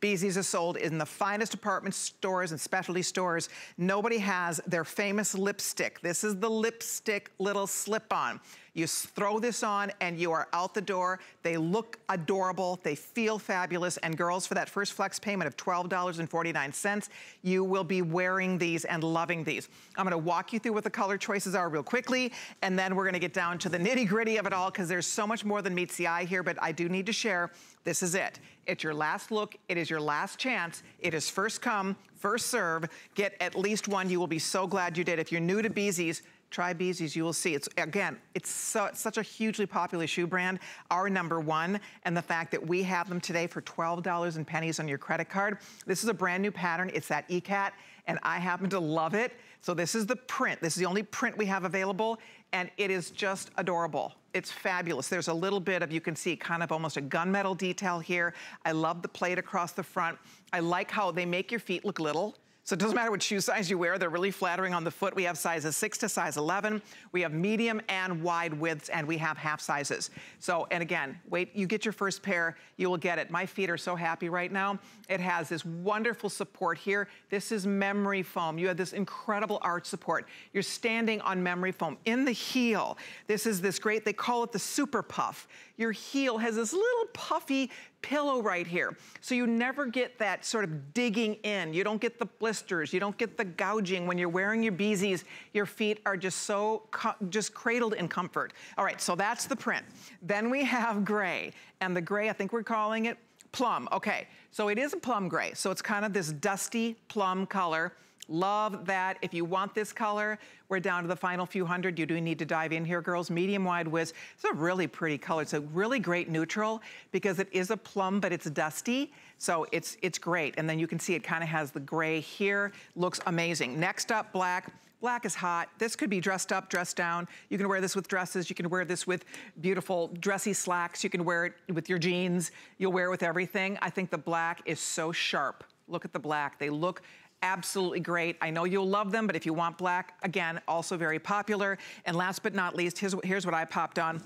Bzees is sold in the finest department stores and specialty stores. Nobody has their famous lipstick. This is the lipstick little slip-on. You throw this on and you are out the door. They look adorable. They feel fabulous. And girls, for that first flex payment of $12.49, you will be wearing these and loving these. I'm gonna walk you through what the color choices are real quickly, and then we're gonna get down to the nitty gritty of it all because there's so much more than meets the eye here, but I do need to share this is it. It's your last look. It is your last chance. It is first come, first serve. Get at least one. You will be so glad you did. If you're new to Bzees, try Bzees, you will see. It's Again, it's, so, it's such a hugely popular shoe brand, our number one, and the fact that we have them today for $12 and pennies on your credit card. This is a brand new pattern. It's that ikat, and I happen to love it. So this is the print. This is the only print we have available, and it is just adorable. It's fabulous. There's a little bit of, you can see, kind of almost a gunmetal detail here. I love the plate across the front. I like how they make your feet look little. So it doesn't matter what shoe size you wear, they're really flattering on the foot. We have sizes six to size 11. We have medium and wide widths, and we have half sizes. So, and again, wait, you get your first pair, you will get it. My feet are so happy right now. It has this wonderful support here. This is memory foam. You have this incredible arch support. You're standing on memory foam. In the heel, this is this great, they call it the super puff. Your heel has this little puffy pillow right here. So you never get that sort of digging in. You don't get the blisters. You don't get the gouging. When you're wearing your Bzees, your feet are just so, just cradled in comfort. All right, so that's the print. Then we have gray. And the gray, I think we're calling it plum. Okay, so it is a plum gray. So it's kind of this dusty plum color. Love that. If you want this color, we're down to the final few hundred. You do need to dive in here, girls. Medium wide width. It's a really pretty color. It's a really great neutral because it is a plum, but it's dusty. So it's, it's great. And then you can see it kind of has the gray here. Looks amazing. Next up, black. Black is hot. This could be dressed up, dressed down. You can wear this with dresses. You can wear this with beautiful dressy slacks. You can wear it with your jeans. You'll wear it with everything. I think the black is so sharp. Look at the black. They look absolutely great. I know you'll love them, but if you want black, again, also very popular. And last but not least, here's, here's what I popped on.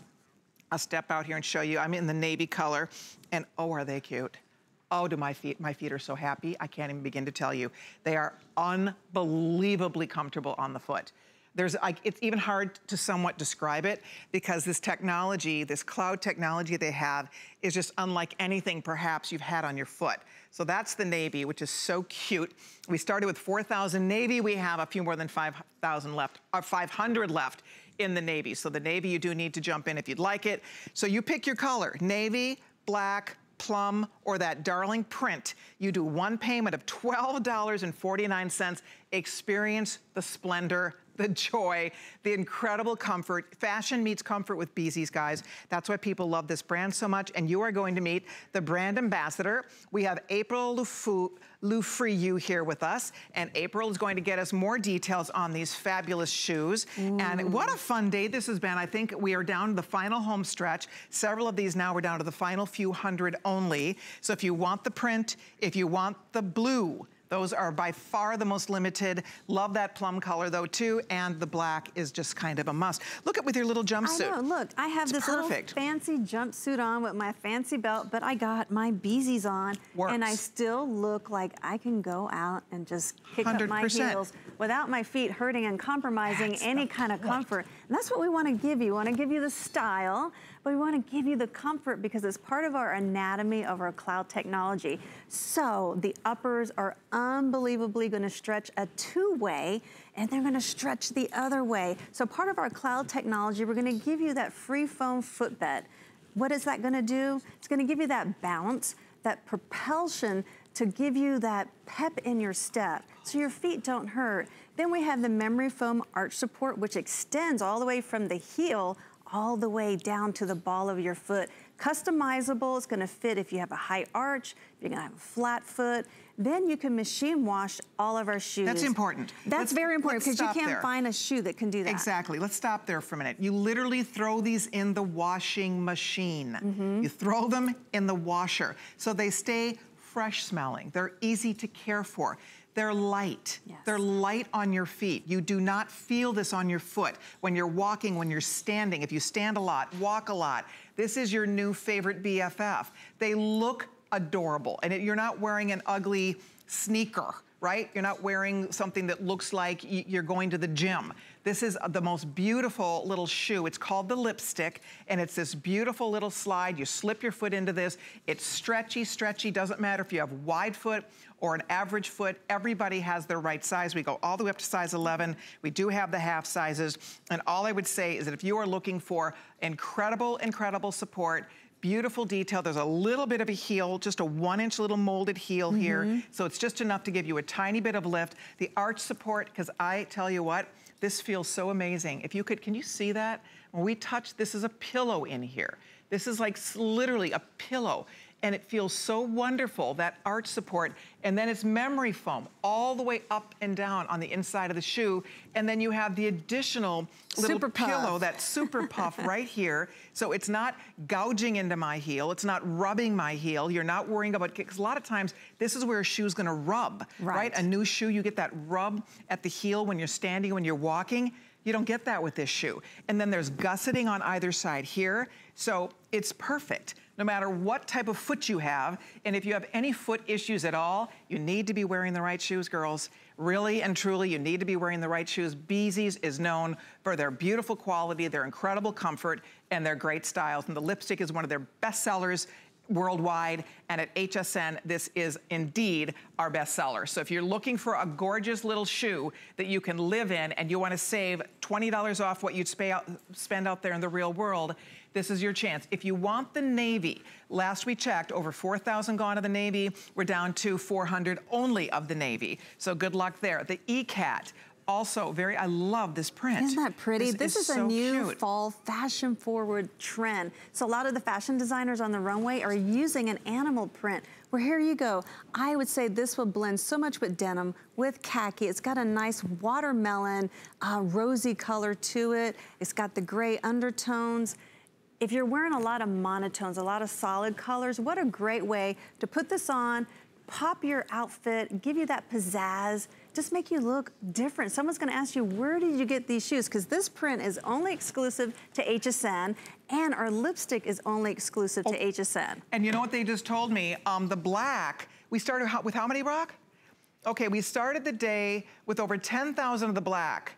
I'll step out here and show you. I'm in the navy color, and oh, are they cute. Oh, do my feet, my feet are so happy. I can't even begin to tell you. They are unbelievably comfortable on the foot. There's, it's even hard to somewhat describe it because this technology, this cloud technology they have is just unlike anything perhaps you've had on your foot. So that's the navy, which is so cute. We started with 4,000 navy. We have a few more than 5,000 left, or uh, 500 left in the navy. So the navy, you do need to jump in if you'd like it. So you pick your color, navy, black, plum, or that darling print. You do one payment of $12.49. Experience the splendor the joy, the incredible comfort. Fashion meets comfort with Bzees, guys. That's why people love this brand so much. And you are going to meet the brand ambassador. We have April Lufu, Lufriu here with us. And April is going to get us more details on these fabulous shoes. Ooh. And what a fun day this has been. I think we are down to the final home stretch. Several of these now, we're down to the final few hundred only. So if you want the print, if you want the blue, those are by far the most limited. Love that plum color though too, and the black is just kind of a must. Look at with your little jumpsuit. I know, look, I have it's this perfect. little fancy jumpsuit on with my fancy belt, but I got my Bzees on, Works. and I still look like I can go out and just kick 100%. up my heels without my feet hurting and compromising that's any kind of comfort. And that's what we want to give you. We want to give you the style, but we want to give you the comfort because it's part of our anatomy of our cloud technology. So the uppers are unbelievably going to stretch a two-way and they're gonna stretch the other way. So part of our cloud technology, we're gonna give you that free foam footbed What is that gonna do? It's gonna give you that bounce, that propulsion to give you that pep in your step so your feet don't hurt. Then we have the memory foam arch support, which extends all the way from the heel all the way down to the ball of your foot. Customizable, it's gonna fit if you have a high arch, if you're gonna have a flat foot. Then you can machine wash all of our shoes. That's important. That's let's, very important because you can't there. find a shoe that can do that. Exactly. Let's stop there for a minute. You literally throw these in the washing machine. Mm -hmm. You throw them in the washer so they stay fresh smelling. They're easy to care for. They're light. Yes. They're light on your feet. You do not feel this on your foot when you're walking, when you're standing. If you stand a lot, walk a lot. This is your new favorite BFF. They look adorable. And it, you're not wearing an ugly sneaker, right? You're not wearing something that looks like you're going to the gym. This is the most beautiful little shoe. It's called the lipstick, and it's this beautiful little slide. You slip your foot into this. It's stretchy, stretchy. Doesn't matter if you have wide foot or an average foot. Everybody has their right size. We go all the way up to size 11. We do have the half sizes. And all I would say is that if you are looking for incredible, incredible support, beautiful detail. There's a little bit of a heel, just a one inch little molded heel mm -hmm. here. Mm-hmm. So it's just enough to give you a tiny bit of lift. The arch support, because I tell you what, this feels so amazing. If you could, can you see that? When we touch, this is a pillow in here. This is like literally a pillow and it feels so wonderful, that arch support. And then it's memory foam all the way up and down on the inside of the shoe. And then you have the additional little super pillow, that super puff right here. So it's not gouging into my heel. It's not rubbing my heel. You're not worrying about, because a lot of times this is where a shoe's gonna rub, right. right? A new shoe, you get that rub at the heel when you're standing, when you're walking. You don't get that with this shoe. And then there's gusseting on either side here. So it's perfect no matter what type of foot you have. And if you have any foot issues at all, you need to be wearing the right shoes, girls. Really and truly, you need to be wearing the right shoes. Bzees is known for their beautiful quality, their incredible comfort, and their great styles. And the lipstick is one of their best sellers worldwide, and at HSN, this is indeed our bestseller. So if you're looking for a gorgeous little shoe that you can live in and you wanna save $20 off what you'd spend out there in the real world, this is your chance. If you want the navy, last we checked, over 4,000 gone to the navy. We're down to 400 only of the navy. So good luck there. The ikat, also very, I love this print. Isn't that pretty? This, this is, is, a new cute. fall fashion forward trend. So a lot of the fashion designers on the runway are using an animal print. Where here you go. I would say this will blend so much with denim, with khaki. It's got a nice watermelon, uh, rosy color to it. It's got the gray undertones if you're wearing a lot of monotones, a lot of solid colors, what a great way to put this on, pop your outfit, give you that pizzazz, just make you look different. Someone's gonna ask you, where did you get these shoes? Because this print is only exclusive to HSN and our lipstick is only exclusive oh, to HSN. And you know what they just told me? Um, the black, we started with how many, Brock? Okay, we started the day with over 10,000 of the black.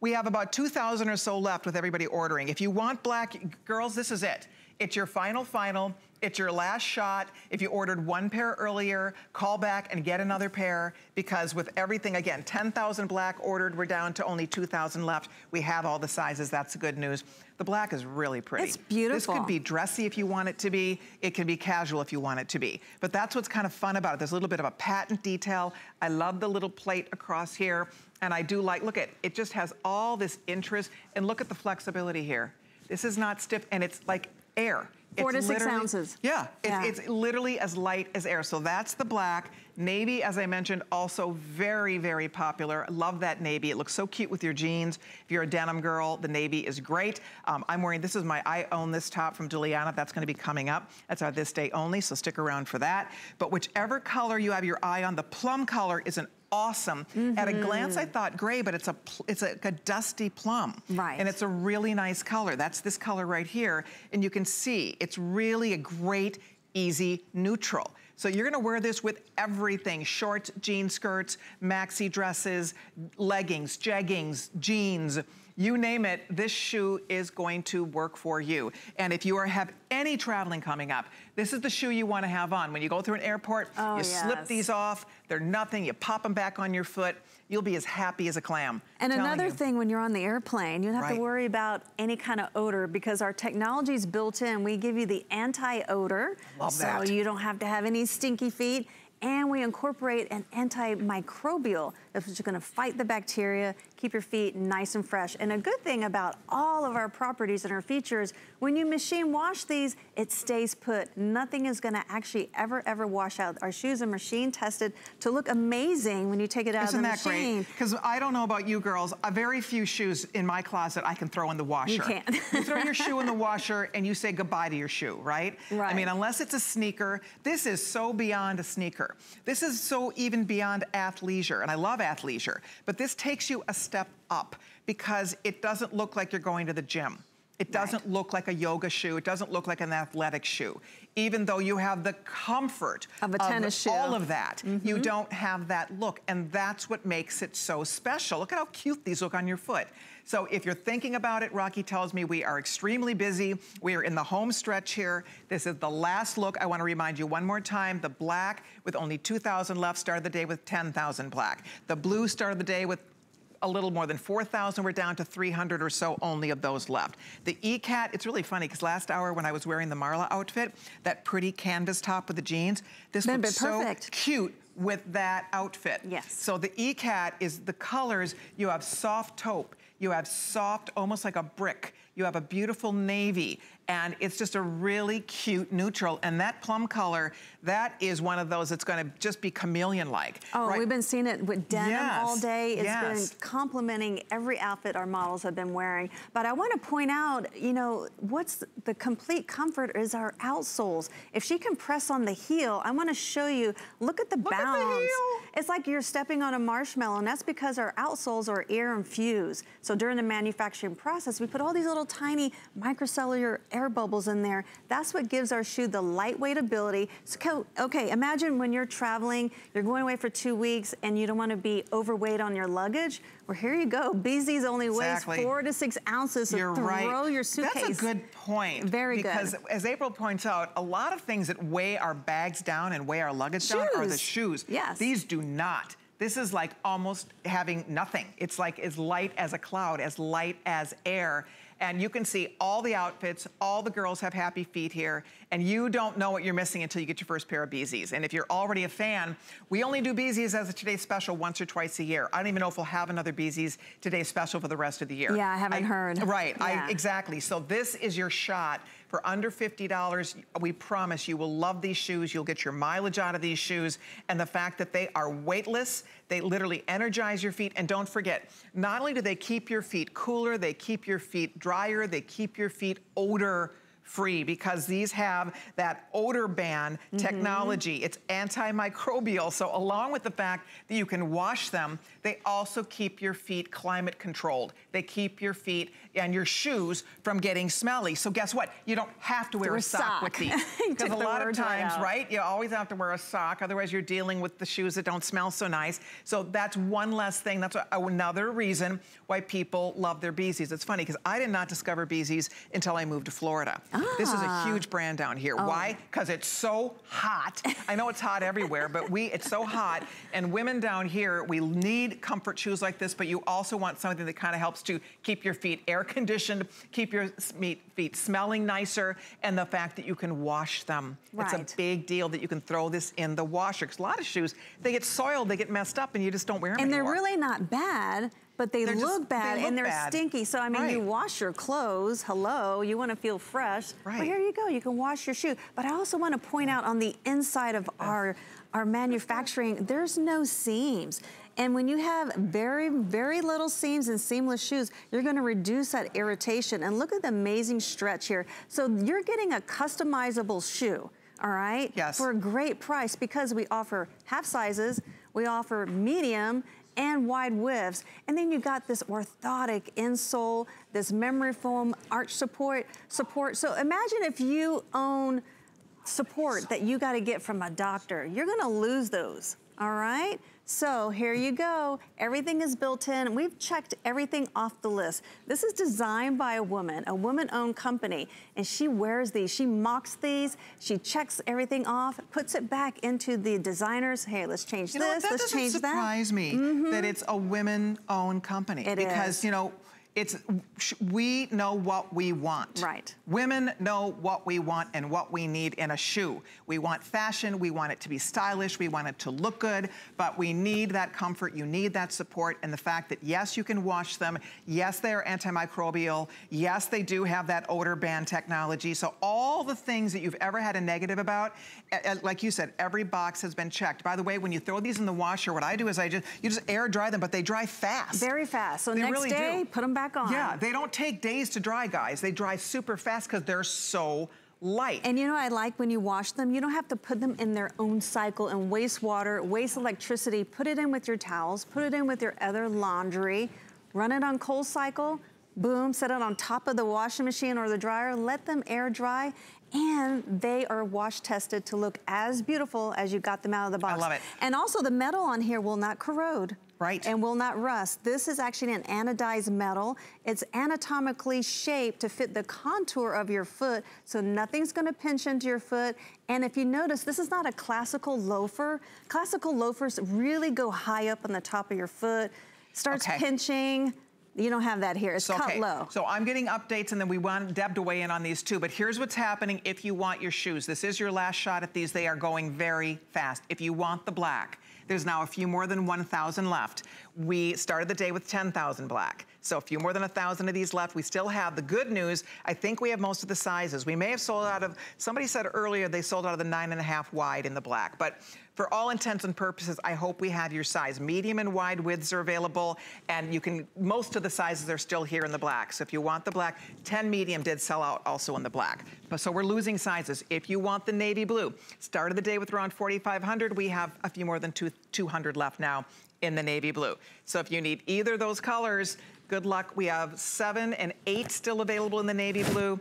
We have about 2,000 or so left with everybody ordering. If you want black, girls, this is it. It's your final, final. It's your last shot. If you ordered one pair earlier, call back and get another pair because with everything, again, 10,000 black ordered, we're down to only 2,000 left. We have all the sizes, that's the good news. The black is really pretty. It's beautiful. This could be dressy if you want it to be. It can be casual if you want it to be. But that's what's kind of fun about it. There's a little bit of a patent detail. I love the little plate across here. And I do like, look at, it just has all this interest. And look at the flexibility here. This is not stiff and it's like air. Four it's to six ounces. Yeah, yeah. It's, it's, literally as light as air. So that's the black. Navy, as I mentioned, also very, very popular. Love that navy. It looks so cute with your jeans. If you're a denim girl, the navy is great. Um, I'm wearing, this is my, I own this top from Giuliana. That's gonna be coming up. That's our this day only, so stick around for that. But whichever color you have your eye on, the plum color is an awesome. Mm -hmm. At a glance, I mm-hmm. thought gray, but it's a it's a, a, dusty plum. Right. And it's a really nice color. That's this color right here. And you can see it's really a great, easy neutral. So you're gonna wear this with everything. Shorts, jean skirts, maxi dresses, leggings, jeggings, jeans, you name it, this shoe is going to work for you. And if you are, have any traveling coming up, this is the shoe you wanna have on. When you go through an airport, oh, you yes. slip these off, they're nothing, you pop them back on your foot, you'll be as happy as a clam. And another you. thing, when you're on the airplane, you don't have right. to worry about any kind of odor because our technology is built in. We give you the anti-odor, so that. you don't have to have any stinky feet and we incorporate an antimicrobial that's gonna fight the bacteria, keep your feet nice and fresh. And a good thing about all of our properties and our features, when you machine wash these, it stays put. Nothing is gonna actually ever, ever wash out. Our shoes are machine tested to look amazing when you take it out Isn't of the machine. Isn't that great? Because I don't know about you girls, a very few shoes in my closet I can throw in the washer. You can't. you throw your shoe in the washer and you say goodbye to your shoe, right? Right. I mean, unless it's a sneaker, this is so beyond a sneaker. This is so even beyond athleisure, and I love athleisure, but this takes you a step up because it doesn't look like you're going to the gym. It doesn't right. look like a yoga shoe. It doesn't look like an athletic shoe. Even though you have the comfort of a tennis of shoe. all of that, mm -hmm. you don't have that look. And that's what makes it so special. Look at how cute these look on your foot. So if you're thinking about it, Rocky tells me we are extremely busy. We are in the home stretch here. This is the last look. I wanna remind you one more time, the black with only 2,000 left started the day with 10,000 black. The blue started the day with a little more than 4,000. We're down to 300 or so only of those left. The ikat, it's really funny because last hour when I was wearing the Marla outfit, that pretty canvas top with the jeans, this looks so cute with that outfit. Yes. So the ikat is the colors, you have soft taupe, you have soft, almost like a brick. You have a beautiful navy and it's just a really cute neutral. And that plum color, that is one of those that's gonna just be chameleon-like. Oh, right? we've been seeing it with denim yes. all day. It's yes. been complementing every outfit our models have been wearing. But I wanna point out, you know, what's the complete comfort is our outsoles. If she can press on the heel, I wanna show you, look at the look bounce. At the it's like you're stepping on a marshmallow, and that's because our outsoles are air infused. So during the manufacturing process, we put all these little tiny microcellular air bubbles in there. That's what gives our shoe the lightweight ability. So, okay, imagine when you're traveling, you're going away for two weeks and you don't want to be overweight on your luggage. Well, here you go. Bzees only exactly. weighs four to six ounces, so You're throw right. your suitcase. That's a good point. Very because good. Because as April points out, a lot of things that weigh our bags down and weigh our luggage shoes. down are the shoes. Yes. These do not. This is like almost having nothing. It's like as light as a cloud, as light as air. And you can see all the outfits, all the girls have happy feet here, and you don't know what you're missing until you get your first pair of Bzees. And if you're already a fan, we only do Bzees as a today's special once or twice a year. I don't even know if we'll have another Bzees today's special for the rest of the year. Yeah, I haven't I, heard. Right, yeah. I, exactly. So this is your shot for under $50, we promise you will love these shoes. You'll get your mileage out of these shoes. And the fact that they are weightless, they literally energize your feet. And don't forget, not only do they keep your feet cooler, they keep your feet drier, they keep your feet odor free because these have that odor ban mm -hmm. technology. It's antimicrobial. So along with the fact that you can wash them, they also keep your feet climate controlled. They keep your feet and your shoes from getting smelly. So guess what? You don't have to wear a sock, sock, with these. Because a lot of times, right, right, you always have to wear a sock. Otherwise you're dealing with the shoes that don't smell so nice. So that's one less thing. That's another reason why people love their Bzees. It's funny because I did not discover Bzees until I moved to Florida. Ah. This is a ah. huge brand down here. Oh. Why? Because it's so hot. I know it's hot everywhere, but we it's so hot. And women down here, we need comfort shoes like this, but you also want something that kind of helps to keep your feet air conditioned, keep your feet smelling nicer, and the fact that you can wash them. Right. It's a big deal that you can throw this in the washer. Because a lot of shoes, they get soiled, they get messed up, and you just don't wear them and anymore. They're really not bad but they they're look just, bad they look and they're bad. stinky. So I mean, right. you wash your clothes. Hello, you want to feel fresh. Right. Well, here you go. You can wash your shoe. But I also want to point out on the inside of our our manufacturing, there's no seams. And when you have very, very little seams and seamless shoes, you're gonna reduce that irritation. And look at the amazing stretch here. So you're getting a customizable shoe, all right? Yes. For a great price because we offer half sizes, we offer medium, and wide widths. And then you got this orthotic insole, this memory foam arch support. support. So imagine if you own support that you gotta get from a doctor. You're gonna lose those, all right? So here you go. Everything is built in. We've checked everything off the list. This is designed by a woman, a woman-owned company, and she wears these. She mocks these. She checks everything off, puts it back into the designers. Hey, let's change you this. let's change that. That doesn't surprise me mm -hmm. that it's a women-owned company. It because, is. you know, it's we know what we want. Right. Women know what we want and what we need in a shoe. We want fashion, we want it to be stylish, we want it to look good, but we need that comfort, you need that support, and the fact that yes, you can wash them, yes, they are antimicrobial, yes, they do have that odor ban technology, so all the things that you've ever had a negative about, like you said, every box has been checked. By the way, when you throw these in the washer, what I do is I just, you just air dry them, but they dry fast. Very fast. So they next really day, do. put them back on. Yeah, they don't take days to dry, guys. They dry super fast because they're so light. And you know I like when you wash them, you don't have to put them in their own cycle and waste water, waste electricity. Put it in with your towels, put it in with your other laundry, run it on cold cycle, boom, set it on top of the washing machine or the dryer, let them air dry, and they are wash tested to look as beautiful as you got them out of the box. I love it. And also the metal on here will not corrode. Right. And will not rust. This is actually an anodized metal. It's anatomically shaped to fit the contour of your foot, so nothing's gonna pinch into your foot. And if you notice, this is not a classical loafer. Classical loafers really go high up on the top of your foot, starts okay. pinching, you don't have that here. It's so, cut okay. low. So I'm getting updates and then we want Deb to weigh in on these too. But here's what's happening if you want your shoes. This is your last shot at these. They are going very fast. If you want the black, there's now a few more than 1,000 left. We started the day with 10,000 black. So a few more than a 1,000 of these left. We still have the good news. I think we have most of the sizes. We may have sold out of, somebody said earlier they sold out of the nine and a half wide in the black. But for all intents and purposes, I hope we have your size. Medium and wide widths are available, and you can, most of the sizes are still here in the black. So if you want the black, 10 medium did sell out also in the black. But so we're losing sizes. If you want the navy blue, start of the day with around 4,500. We have a few more than two, 200 left now in the navy blue. So if you need either of those colors, good luck. We have seven and eight still available in the navy blue,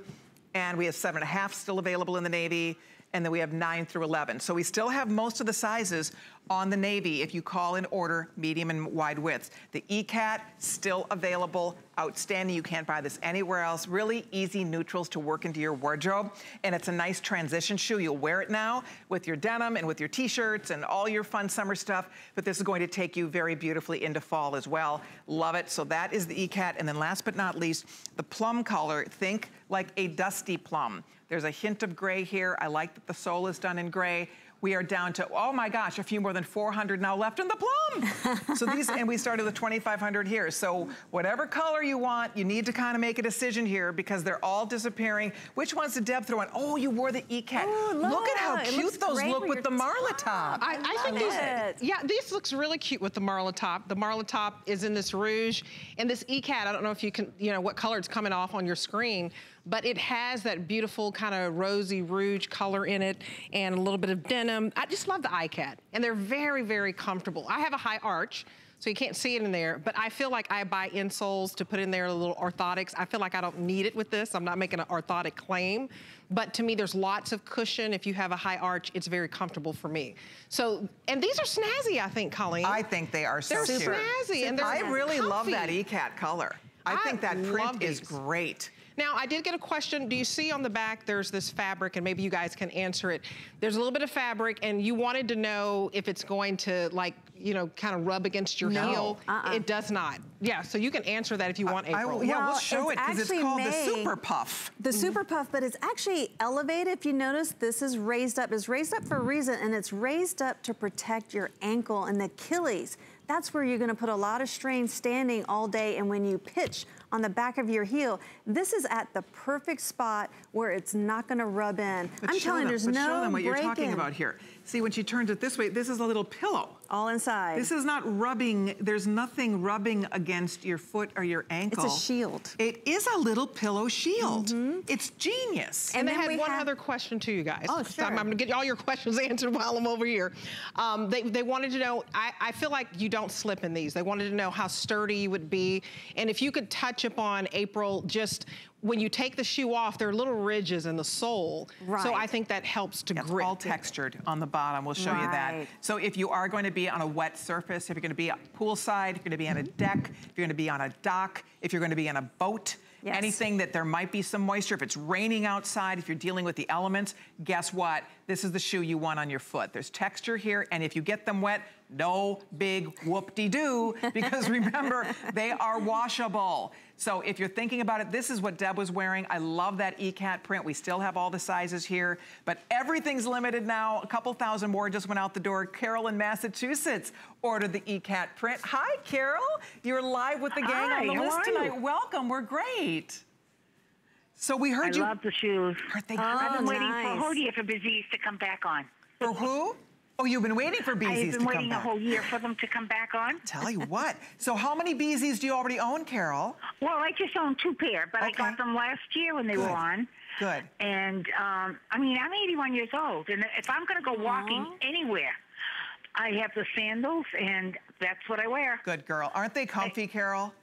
and we have seven and a half still available in the navy and then we have 9 through 11. So we still have most of the sizes on the Navy if you call in order medium and wide widths. The ikat, still available, outstanding. You can't buy this anywhere else. Really easy neutrals to work into your wardrobe. And it's a nice transition shoe. You'll wear it now with your denim and with your t-shirts and all your fun summer stuff. But this is going to take you very beautifully into fall as well. Love it. So that is the ikat. And then last but not least, the plum color. Think like a dusty plum. There's a hint of gray here. I like that the sole is done in gray. We are down to, oh my gosh, a few more than 400 now left in the plum. so these, and we started with 2,500 here. So whatever color you want, you need to kind of make a decision here because they're all disappearing. Which one's the depth throw in? Oh, you wore the ikat. Oh, look, look, at how cute those look with the Marla top. I, I think these, yeah, these looks really cute with the Marla top. The Marla top is in this rouge and this ikat, I don't know if you can, you know, what color it's coming off on your screen, but it has that beautiful kind of rosy rouge color in it and a little bit of denim. I just love the ikat and they're very, very comfortable. I have a high arch, so you can't see it in there, but I feel like I buy insoles to put in there a little orthotics. I feel like I don't need it with this. I'm not making an orthotic claim, but to me, there's lots of cushion. If you have a high arch, it's very comfortable for me. So, and these are snazzy, I think, Colleen. I think they are so they're. They're snazzy and they're I really comfy. love that ikat color. I, I think that print is great. Now, I did get a question. Do you see on the back there's this fabric, and maybe you guys can answer it. There's a little bit of fabric, and you wanted to know if it's going to, like, you know, kind of rub against your no. heel. Uh -uh. It does not. Yeah, so you can answer that if you want, I, April. I, yeah, well, we'll show it because it's called made, the Super Puff. The Super Puff, but it's actually elevated. If you notice, this is raised up. It's raised up for a reason, and it's raised up to protect your ankle and the Achilles. That's where you're gonna put a lot of strain standing all day, and when you pitch on the back of your heel. This is at the perfect spot where it's not gonna rub in. But I'm telling them, you, there's no show them what you're talking about here. See, when she turns it this way, this is a little pillow. All inside. This is not rubbing, there's nothing rubbing against your foot or your ankle. It's a shield. It is a little pillow shield. Mm -hmm. It's genius. And, and they had one have... other question to you guys. Oh, sure. I'm, I'm, gonna get all your questions answered while I'm over here. Um, they, they wanted to know, I, I feel like you don't slip in these. They wanted to know how sturdy you would be. And if you could touch upon, April, just when you take the shoe off, there are little ridges in the sole. Right. So I think that helps to yeah, grip. all textured on the bottom. We'll show right. you that. So if you are going to be on a wet surface, if you're going to be poolside, if you're going to be on a deck, if you're going to be on a dock, if you're going to be on a boat, Yes. Anything that there might be some moisture, if it's raining outside, if you're dealing with the elements, guess what? This is the shoe you want on your foot. There's texture here, and if you get them wet, no big whoop-de-doo, because remember, they are washable. So if you're thinking about it, this is what Deb was wearing. I love that ikat print. We still have all the sizes here, but everything's limited now. A couple thousand more just went out the door. Carol in Massachusetts ordered the ikat print. Hi, Carol. You're live with the gang Hi, on the list tonight. You? Welcome. We're great. So we heard I you. I love the shoes. Are they oh, I've been waiting for Hodia for Business to come back on. For who? Oh, you've been waiting for Bzees I've been waiting a whole year for them to come back on. Tell you what. So how many Bzees do you already own, Carol? Well, I just own two pair, but okay. I got them last year when they Good. were on. Good. And, um, I mean, I'm 81 years old, and if I'm going to go walking Aww. anywhere, I have the sandals, and that's what I wear. Good girl. Aren't they comfy, I, Carol?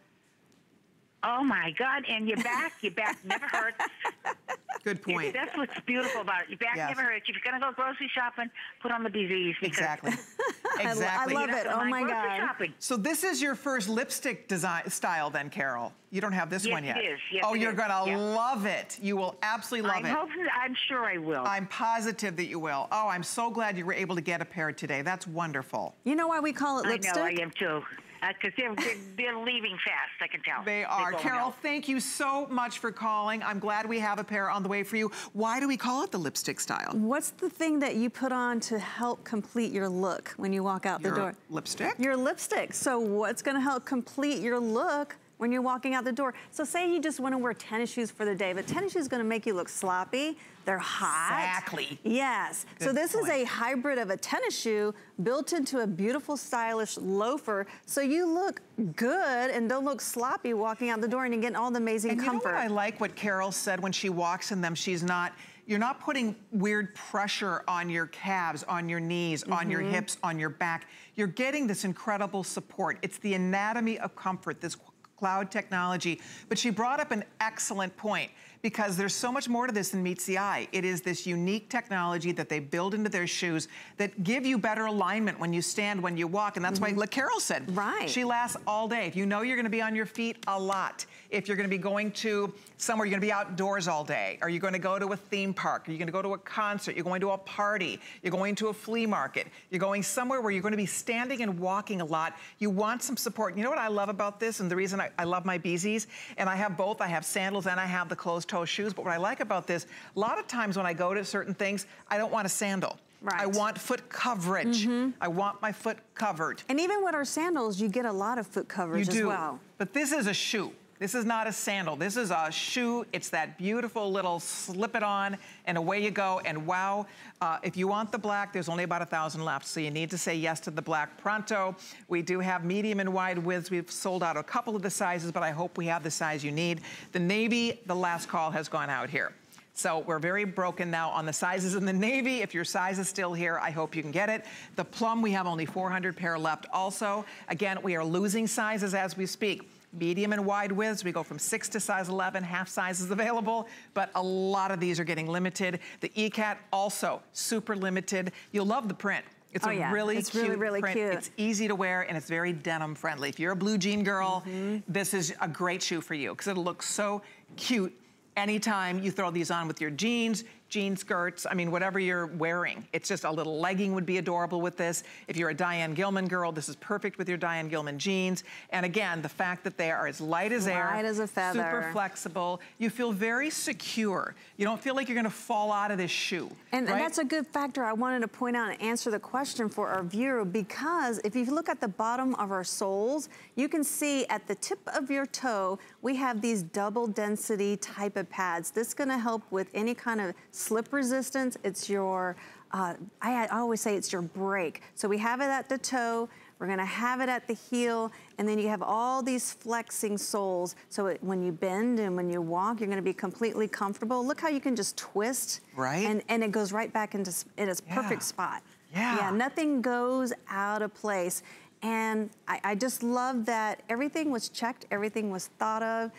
Oh my God! And your back, your back never hurts. Good point. That's what's beautiful about it. Your back yes. never hurts. If you're gonna go grocery shopping, put on the Bzees. Exactly. exactly. I love it. Oh, oh my God. Shopping. So this is your first lipstick design style, then, Carol. You don't have this yes, one yet. It is. Yes, oh, it you're is. gonna yes. love it. You will absolutely love I'm it. Hoping, I'm sure I will. I'm positive that you will. Oh, I'm so glad you were able to get a pair today. That's wonderful. You know why we call it lipstick? I know, I am too because uh, they're, they're, they're, leaving fast, I can tell. They are. Carol, out. thank you so much for calling. I'm glad we have a pair on the way for you. Why do we call it the lipstick style? What's the thing that you put on to help complete your look when you walk out your the door? lipstick? Your lipstick. So what's gonna help complete your look when you're walking out the door. So say you just want to wear tennis shoes for the day, but tennis shoes going to make you look sloppy. They're hot. Exactly. Yes. Good so this point. is a hybrid of a tennis shoe built into a beautiful, stylish loafer. So you look good and don't look sloppy walking out the door and you're getting all the amazing and comfort. You know what I like what Carol said when she walks in them. She's not you're not putting weird pressure on your calves, on your knees, mm -hmm. on your mm-hmm. hips, on your back. You're getting this incredible support. It's the anatomy of comfort, this cloud technology. But she brought up an excellent point because there's so much more to this than meets the eye. It is this unique technology that they build into their shoes that give you better alignment when you stand, when you walk, and that's mm -hmm. why, like Carol said, right. she lasts all day. If you know you're gonna be on your feet a lot, if you're gonna be going to somewhere, you're gonna be outdoors all day, are you gonna go to a theme park, are you gonna go to a concert, you're going to a party, you're going to a flea market, you're going somewhere where you're gonna be standing and walking a lot, you want some support. You know what I love about this, and the reason I, I love my Bzees, and I have both, I have sandals and I have the closed toe shoes, but what I like about this, a lot of times when I go to certain things, I don't want a sandal. Right. I want foot coverage. Mm -hmm. I want my foot covered. And even with our sandals, you get a lot of foot coverage you do. as well. But this is a shoe. This is not a sandal. This is a shoe. It's that beautiful little slip it on and away you go. And wow, uh, if you want the black, there's only about a thousand left. So you need to say yes to the black pronto. We do have medium and wide widths. We've sold out a couple of the sizes, but I hope we have the size you need. The navy, the last call has gone out here. So we're very broken now on the sizes in the navy. If your size is still here, I hope you can get it. The plum, we have only 400 pair left also. Again, we are losing sizes as we speak medium and wide widths. We go from six to size 11, half sizes available, but a lot of these are getting limited. The ikat also super limited. You'll love the print. It's oh, a yeah. really it's cute really, really print. Cute. It's easy to wear and it's very denim friendly. If you're a blue jean girl, mm -hmm. this is a great shoe for you because it'll look so cute anytime you throw these on with your jeans, jean skirts, I mean, whatever you're wearing. It's just a little legging would be adorable with this. If you're a Diane Gilman girl, this is perfect with your Diane Gilman jeans. And again, the fact that they are as light as air. Light as a feather. Super flexible. You feel very secure. You don't feel like you're gonna fall out of this shoe. And, right? and that's a good factor I wanted to point out and answer the question for our viewer because if you look at the bottom of our soles, you can see at the tip of your toe, we have these double density type of pads. This is gonna help with any kind of slip resistance, it's your, uh, I, I always say it's your brake. So we have it at the toe, we're gonna have it at the heel, and then you have all these flexing soles. So it, when you bend and when you walk, you're gonna be completely comfortable. Look how you can just twist. Right. And, and it goes right back into in its yeah. perfect spot. Yeah. Yeah, nothing goes out of place. And I, I just love that everything was checked, everything was thought of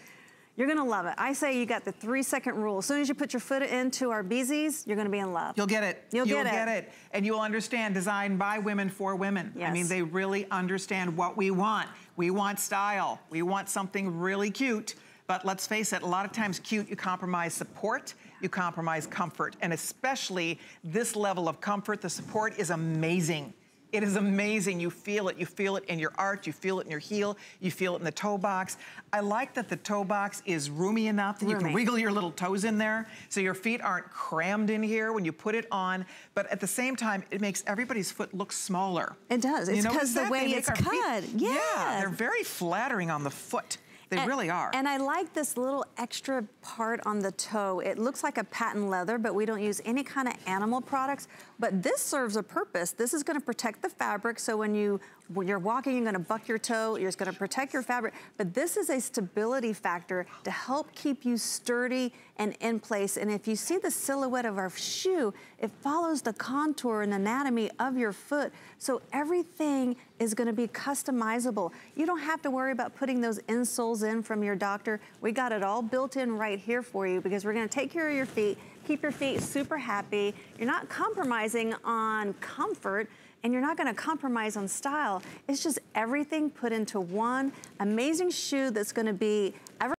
You're gonna love it. I say you got the three second rule. As soon as you put your foot into our Bzees, you're gonna be in love. You'll get it. You'll, You'll get, get it. it. And you'll understand designed by women for women. Yes. I mean, they really understand what we want. We want style. We want something really cute. But let's face it, a lot of times cute, you compromise support, you compromise comfort. And especially this level of comfort, the support is amazing. It is amazing. You feel it. You feel it in your arch. You feel it in your heel. You feel it in the toe box. I like that the toe box is roomy enough that roomy. you can wiggle your little toes in there so your feet aren't crammed in here when you put it on. But at the same time, it makes everybody's foot look smaller. It does. It's because the way it's cut. Yeah. yeah. They're very flattering on the foot. They and, really are. And I like this little extra part on the toe. It looks like a patent leather, but we don't use any kind of animal products. But this serves a purpose. This is gonna protect the fabric, so when you when you're walking, you're gonna buck your toe, you're just gonna protect your fabric. But this is a stability factor to help keep you sturdy and in place. And if you see the silhouette of our shoe, it follows the contour and anatomy of your foot. So everything is gonna be customizable. You don't have to worry about putting those insoles in from your doctor. We got it all built in right here for you because we're gonna take care of your feet, keep your feet super happy. You're not compromising on comfort and you're not gonna compromise on style. It's just everything put into one amazing shoe that's gonna be ever